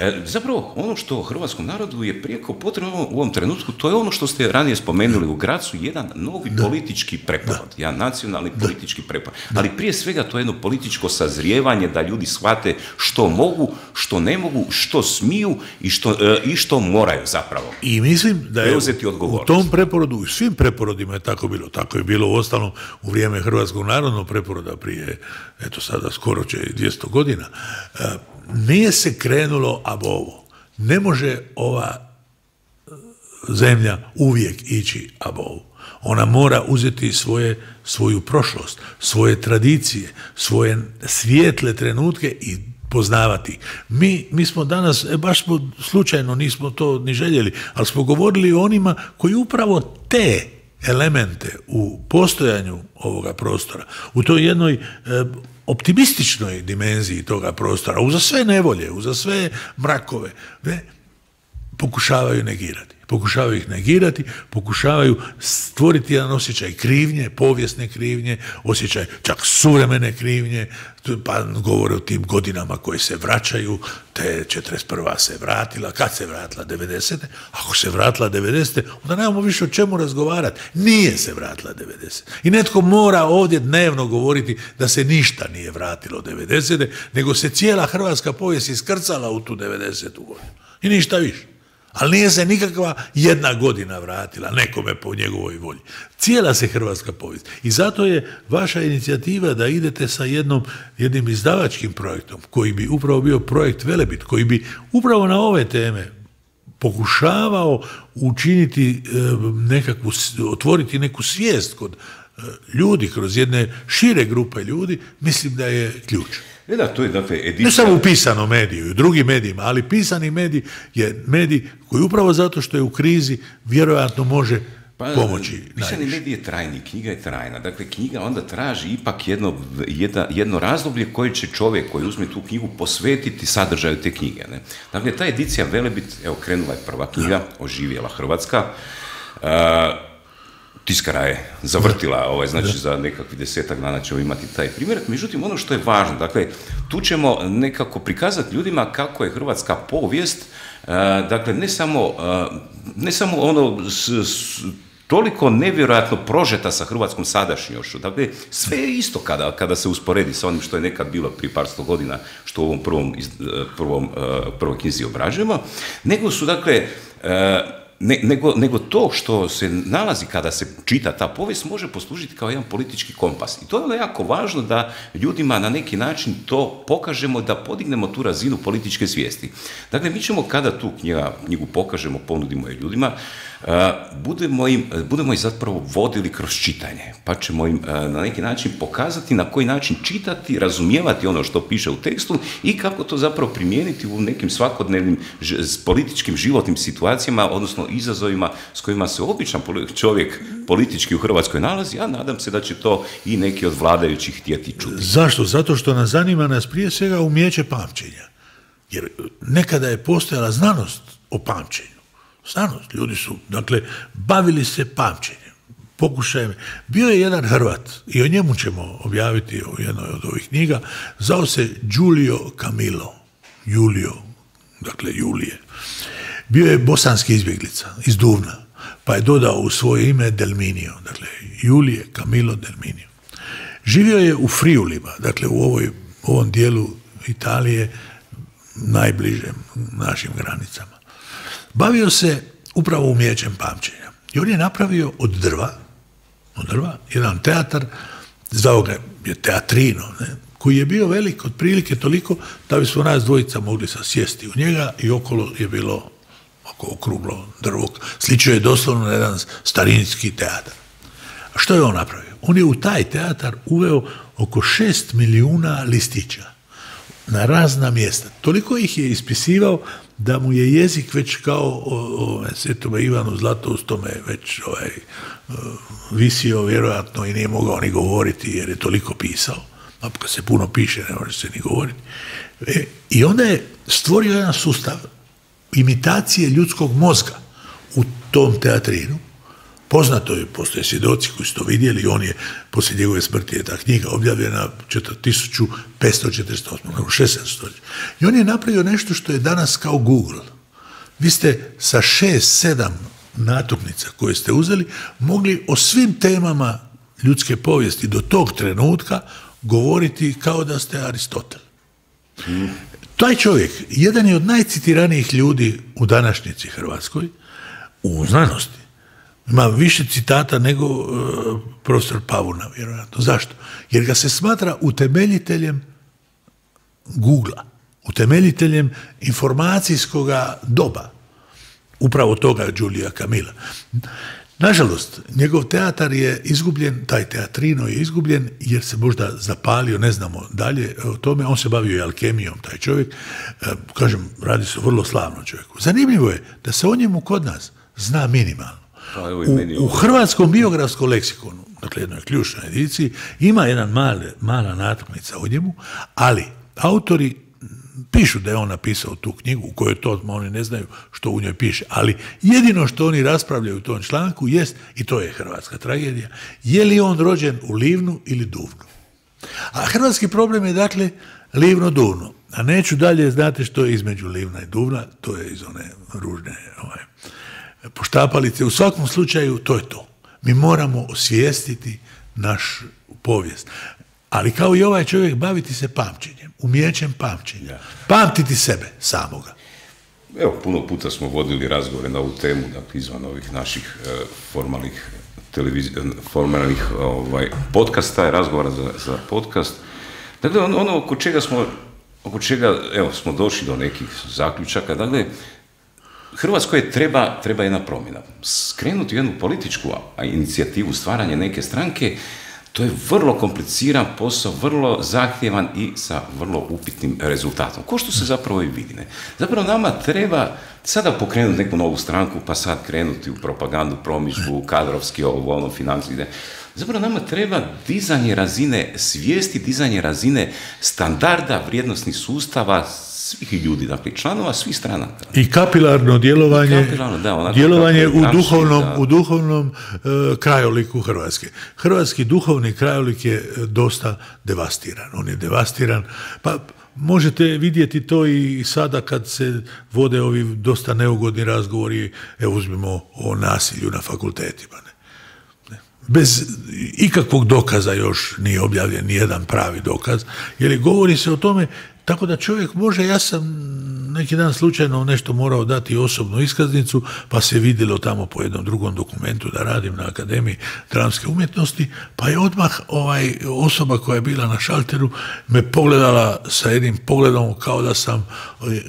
E, zapravo, ono što hrvatskom narodu je prijeko potrebno u ovom trenutku, to je ono što ste ranije spomenuli u Gracu, jedan novi politički preporod, jedan nacionalni politički preporod. Ali prije svega to je jedno političko sazrijevanje da ljudi shvate što mogu, što ne mogu, što smiju i što, e, i što moraju zapravo. I mislim da je u tom preporodu, u svim preporodima je tako bilo. Tako je bilo u ostalom u vrijeme Hrvatskog narodnog preporoda prije, eto sada skoro će 200 godina. E, nije se krenulo abovo. Ne može ova e, zemlja uvijek ići abovu. Ona mora uzeti svoje, svoju prošlost, svoje tradicije, svoje svijetle trenutke i poznavati. Mi, mi smo danas, e, baš smo slučajno nismo to ni željeli, ali smo govorili o onima koji upravo te elemente u postojanju ovoga prostora, u toj jednoj e, optimističnoj dimenziji toga prostora, uza sve nevolje, uza sve mrakove, ne, pokušavaju negirati. Pokušavaju ih negirati, pokušavaju stvoriti jedan osjećaj krivnje, povijesne krivnje, osjećaj čak suvremene krivnje, pa govore o tim godinama koje se vraćaju, te 41. se vratila, kad se vratila 90. Ako se vratila 90. onda nemamo više o čemu razgovarati. Nije se vratila 90. I netko mora ovdje dnevno govoriti da se ništa nije vratilo 90. nego se cijela hrvatska povijest iskrcala u tu 90. godinu. I ništa više. Ali nije se nikakva jedna godina vratila nekome po njegovoj volji. Cijela se hrvatska povijest. I zato je vaša inicijativa da idete sa jednom, jednim izdavačkim projektom, koji bi upravo bio projekt Velebit, koji bi upravo na ove teme pokušavao učiniti e, nekakvu, otvoriti neku svijest kod e, ljudi, kroz jedne šire grupe ljudi, mislim da je ključ. E da, to je dakle edicija... Ne samo u pisanom mediju, u drugim medijima, ali pisani medij je medij koji upravo zato što je u krizi vjerojatno može pa, pomoći. Pisani medij je trajni, knjiga je trajna. Dakle, knjiga onda traži ipak jedno, jedna, jedno razdoblje koje će čovjek koji uzme tu knjigu posvetiti sadržaju te knjige. Ne? Dakle, ta edicija Velebit, evo, krenula je prva knjiga, oživjela Hrvatska. Uh, tiskara je zavrtila, ovaj, znači za nekakvih desetak dana ćemo imati taj primjer. Međutim, ono što je važno, dakle, tu ćemo nekako prikazati ljudima kako je hrvatska povijest, e, dakle, ne samo, e, ne samo ono s, toliko nevjerojatno prožeta sa hrvatskom sadašnjošću. Dakle, sve je isto kada, kada se usporedi sa onim što je nekad bilo prije par sto godina, što u ovom prvom, e, prvom, prvoj knjizi obražujemo, nego su, dakle, ne, nego, nego to što se nalazi kada se čita ta povijest može poslužiti kao jedan politički kompas. I to je onda jako važno da ljudima na neki način to pokažemo, da podignemo tu razinu političke svijesti. Dakle, mi ćemo kada tu knjigu pokažemo, ponudimo je ljudima, budemo im, budemo ih zapravo vodili kroz čitanje, pa ćemo im na neki način pokazati na koji način čitati, razumijevati ono što piše u tekstu i kako to zapravo primijeniti u nekim svakodnevnim političkim životnim situacijama, odnosno izazovima s kojima se običan čovjek politički u Hrvatskoj nalazi, a nadam se da će to i neki od vladajućih htjeti čuti. Zašto? Zato što nas zanima nas prije svega umjeće pamćenja. Jer nekada je postojala znanost o pamćenju. Znanost, ljudi su, dakle, bavili se pamćenjem, pokušajem. Bio je jedan Hrvat, i o njemu ćemo objaviti u jednoj od ovih knjiga, zvao se Giulio Camilo. Julio, dakle Julije. Bio je bosanski izbjeglica iz Duvna, pa je dodao u svoje ime Delminio, dakle Julije Camilo Delminio. Živio je u Friulima, dakle u ovoj, ovom dijelu Italije, najbližem našim granicama. Bavio se upravo umjećem pamćenja. I on je napravio od drva, od drva, jedan teatar, zvao ga je teatrino, ne, koji je bio velik otprilike toliko da bismo nas dvojica mogli sjesti u njega i okolo je bilo oko okruglo drvo. Sličio je doslovno na jedan starinski teatar. A što je on napravio? On je u taj teatar uveo oko šest milijuna listića na razna mjesta. Toliko ih je ispisivao da mu je jezik već kao Svetome Ivanu Zlatoustome već ovaj, visio vjerojatno i nije mogao ni govoriti jer je toliko pisao. A kad se puno piše ne može se ni govoriti. E, I onda je stvorio jedan sustav imitacije ljudskog mozga u tom teatrinu Poznato je, postoje svjedoci koji su to vidjeli, on je, poslije njegove smrti je ta knjiga objavljena 1548. u 16. I on je napravio nešto što je danas kao Google. Vi ste sa šest, sedam natuknica koje ste uzeli mogli o svim temama ljudske povijesti do tog trenutka govoriti kao da ste Aristotel. Taj čovjek, jedan je od najcitiranijih ljudi u današnjici Hrvatskoj, u znanosti. Ima više citata nego uh, profesor Pavuna, vjerojatno. Zašto? Jer ga se smatra utemeljiteljem google utemeljiteljem informacijskog doba. Upravo toga Đulija Kamila. Nažalost, njegov teatar je izgubljen, taj teatrino je izgubljen jer se možda zapalio, ne znamo dalje o tome, on se bavio i alkemijom, taj čovjek, e, kažem, radi se o vrlo slavnom čovjeku. Zanimljivo je da se o njemu kod nas zna minimalno. Pa, u, hrvatskom biografskom leksikonu, dakle jednoj ključnoj ediciji, ima jedan mala natuknica o njemu, ali autori pišu da je on napisao tu knjigu u kojoj to oni ne znaju što u njoj piše, ali jedino što oni raspravljaju u tom članku jest, i to je hrvatska tragedija, je li on rođen u Livnu ili Duvnu. A hrvatski problem je dakle Livno Duvno. A neću dalje, znate što je između Livna i Duvna, to je iz one ružne ovaj, poštapalice. U svakom slučaju to je to. Mi moramo osvijestiti naš povijest. Ali kao i ovaj čovjek baviti se pamćenjem, umijećem pamćenja. Pamtiti sebe samoga. Evo, puno puta smo vodili razgovore na ovu temu, dakle, izvan ovih naših e, formalnih formalnih ovaj, podcasta, razgovora za, za podcast. Dakle, ono, ono oko čega smo, oko čega, evo, smo došli do nekih zaključaka, dakle, Hrvatskoj treba, treba jedna promjena. Skrenuti jednu političku inicijativu stvaranje neke stranke to je vrlo kompliciran posao, vrlo zahtjevan i sa vrlo upitnim rezultatom. Ko što se zapravo i vidi. Ne? Zapravo nama treba sada pokrenuti neku novu stranku, pa sad krenuti u propagandu, promičbu, kadrovski, ovo, ono, financijske. Zapravo nama treba dizanje razine svijesti, dizanje razine standarda vrijednostnih sustava svih ljudi, dakle članova svih stranaka. I kapilarno djelovanje, I kapilarno, da, djelovanje u duhovnom, u duhovnom e, krajoliku Hrvatske. Hrvatski duhovni krajolik je e, dosta devastiran. On je devastiran, pa Možete vidjeti to i sada kad se vode ovi dosta neugodni razgovori, evo uzmimo o nasilju na fakultetima. Ne? Bez ikakvog dokaza još nije objavljen ni jedan pravi dokaz, jer govori se o tome tako da čovjek može, ja sam neki dan slučajno nešto morao dati osobnu iskaznicu, pa se vidjelo tamo po jednom drugom dokumentu da radim na Akademiji dramske umjetnosti, pa je odmah ovaj osoba koja je bila na šalteru me pogledala sa jednim pogledom kao da sam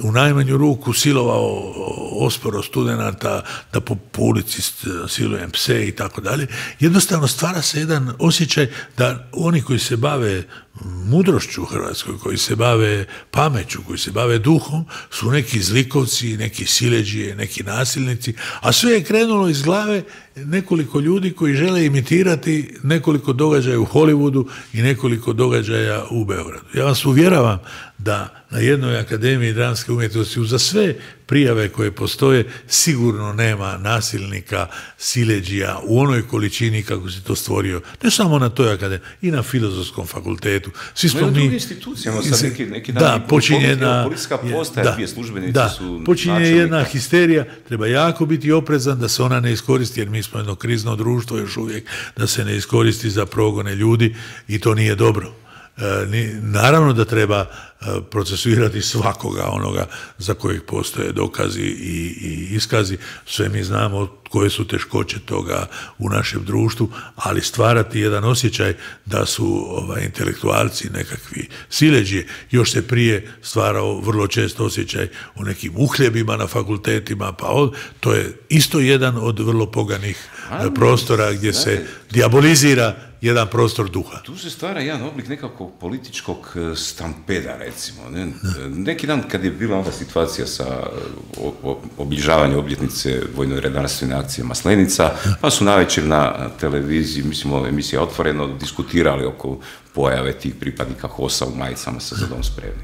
u najmanju ruku silovao osporo studenata, da po ulici silujem pse i tako dalje. Jednostavno stvara se jedan osjećaj da oni koji se bave mudrošću u Hrvatskoj, koji se bave pameću, koji se bave duhom, su neki zlikovci, neki sileđije, neki nasilnici, a sve je krenulo iz glave nekoliko ljudi koji žele imitirati nekoliko događaja u Hollywoodu i nekoliko događaja u Beogradu. Ja vas uvjeravam da na jednoj akademiji dramske umjetnosti za sve prijave koje postoje sigurno nema nasilnika, sileđija u onoj količini kako se to stvorio. Ne samo na toj akademiji, i na filozofskom fakultetu. Svi smo mi... institucijama, sad neki, neki da, počinje jedna, policijska postaja, da, službenici da, su počinje jedna histerija, treba jako biti oprezan da se ona ne iskoristi, jer mi smo jedno krizno društvo još uvijek, da se ne iskoristi za progone ljudi i to nije dobro. E, naravno da treba e, procesuirati svakoga onoga za kojeg postoje dokazi i, i iskazi. Sve mi znamo koje su teškoće toga u našem društvu, ali stvarati jedan osjećaj da su ovaj, intelektualci nekakvi sileđi, još se prije stvarao vrlo često osjećaj o nekim uhljebima na fakultetima, pa to je isto jedan od vrlo poganih prostora gdje se diabolizira jedan prostor duha. Tu se stvara jedan oblik nekakvog političkog e, stampeda, recimo. Ne? Neki dan kad je bila ova situacija sa obilježavanjem obljetnice vojno-redarstvene akcije Maslenica, pa su navečer na televiziji, mislim, emisija otvoreno, diskutirali oko pojave tih pripadnika HOS-a u majicama sa zadom spremni.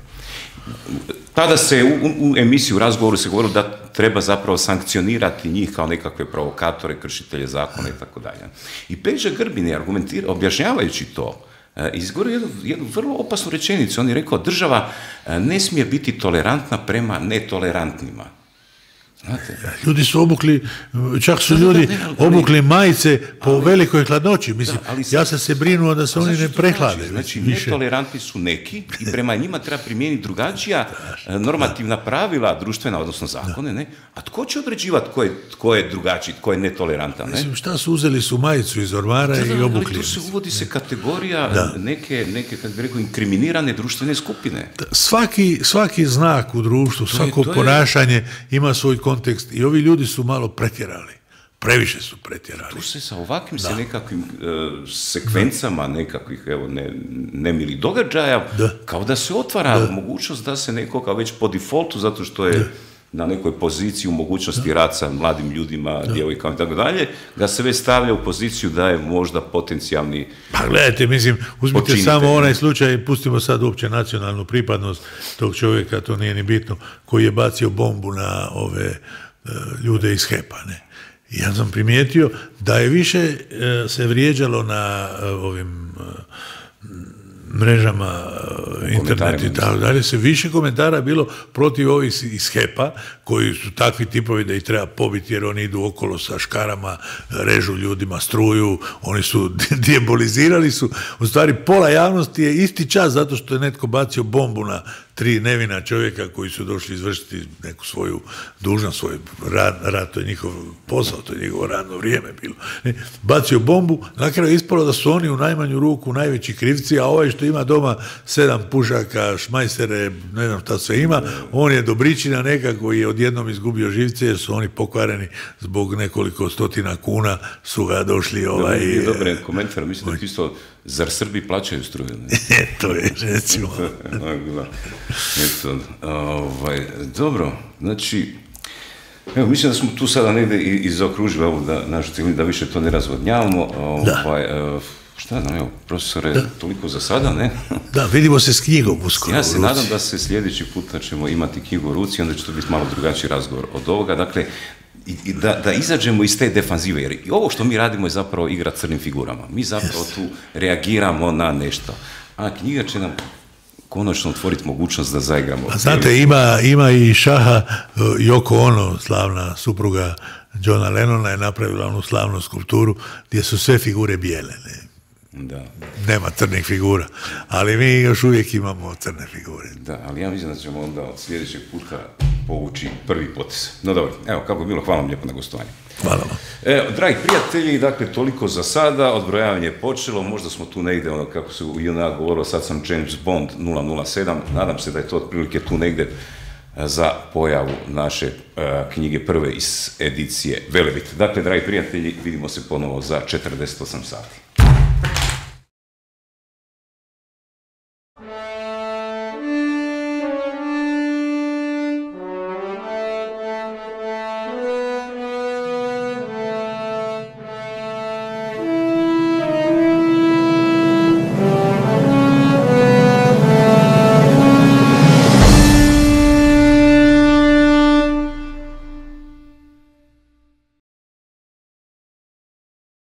Tada se u, u emisiji, u razgovoru se govorilo da treba zapravo sankcionirati njih kao nekakve provokatore, kršitelje zakona i tako dalje. I Peđa Grbin je argumentira, objašnjavajući to, e, izgovorio jednu, jednu vrlo opasnu rečenicu. On je rekao, država e, ne smije biti tolerantna prema netolerantnima. Znate? Ljudi su obukli, čak su ljudi obukli majice po velikoj hladnoći. Mislim, ja sam se brinuo da se oni ne prehlade. Znači, netolerantni su neki i prema njima treba primijeniti drugačija e, normativna pravila društvena, odnosno zakone. Ne? A tko će određivati tko je, tko je drugačiji, tko je netolerantan? Ne? Mislim, šta su uzeli su majicu iz ormara i obukli? Ali tu se uvodi se kategorija neke, neke, kako bi rekao, inkriminirane društvene skupine. Svaki, svaki znak u društvu, svako ponašanje ima svoj kontekst i ovi ljudi su malo pretjerali. Previše su pretjerali. Tu se sa ovakvim se nekakvim e, sekvencama nekakvih evo, ne, nemilih događaja, kao da se otvara mogućnost da se nekoga već po defaultu, zato što je na nekoj poziciji u mogućnosti rad sa mladim ljudima, djevojkama i tako dalje, ga se već stavlja u poziciju da je možda potencijalni... Pa gledajte, mislim, uzmite Počinitelj. samo onaj slučaj, pustimo sad uopće nacionalnu pripadnost tog čovjeka, to nije ni bitno, koji je bacio bombu na ove e, ljude iz HEP-a, ne. Ja sam primijetio da je više e, se vrijeđalo na e, ovim mrežama, e, internetu i tako dalje, se više komentara bilo protiv ovih iz HEP-a, koji su takvi tipovi da ih treba pobiti jer oni idu okolo sa škarama, režu ljudima struju, oni su dijabolizirali su, u stvari pola javnosti je isti čas zato što je netko bacio bombu na tri nevina čovjeka koji su došli izvršiti neku svoju dužnost, svoj rad, rad, to je njihov posao, to je njihovo radno vrijeme bilo. Ne, Bacio bombu, na kraju ispalo da su oni u najmanju ruku najveći krivci, a ovaj što ima doma sedam pušaka, šmajsere, ne znam šta sve ima, on je dobričina neka koji je odjednom izgubio živce jer su oni pokvareni zbog nekoliko stotina kuna su ga došli ovaj... Nije dobar komentar, mislim da je isto, zar Srbi plaćaju struju? Ne? to je recimo... Da. Eto, ovaj, dobro, znači, evo, mislim da smo tu sada negdje i, i zaokružili ovo da, cijelu, da više to ne razvodnjavamo. Ovaj, e, šta znam, evo, profesore, toliko za sada, ne? Da, vidimo se s knjigom uskoro. Ja se ruci. nadam da se sljedeći puta ćemo imati knjigu u ruci, onda će to biti malo drugačiji razgovor od ovoga. Dakle, i, i da, da izađemo iz te defanzive, jer i ovo što mi radimo je zapravo igra crnim figurama. Mi zapravo tu reagiramo na nešto. A knjiga će nam konačno otvoriti mogućnost da zaigramo. A znate, ima, ima i Šaha e, Yoko Ono, slavna supruga Johna Lennona je napravila onu slavnu skulpturu gdje su sve figure bijele. Ne? Da, Nema crnih figura, ali mi još uvijek imamo crne figure. da, ali ja mislim da ćemo onda od sljedećeg puta povući prvi potis. No dobro, evo, kako je bilo, hvala vam lijepo na gostovanju. Hvala vam. Evo, dragi prijatelji, dakle, toliko za sada, odbrojavanje je počelo, možda smo tu negdje, ono, kako se u JNA govorilo, sad sam James Bond 007, nadam se da je to otprilike tu negdje e, za pojavu naše e, knjige prve iz edicije Velebit. Dakle, dragi prijatelji, vidimo se ponovo za 48 sati.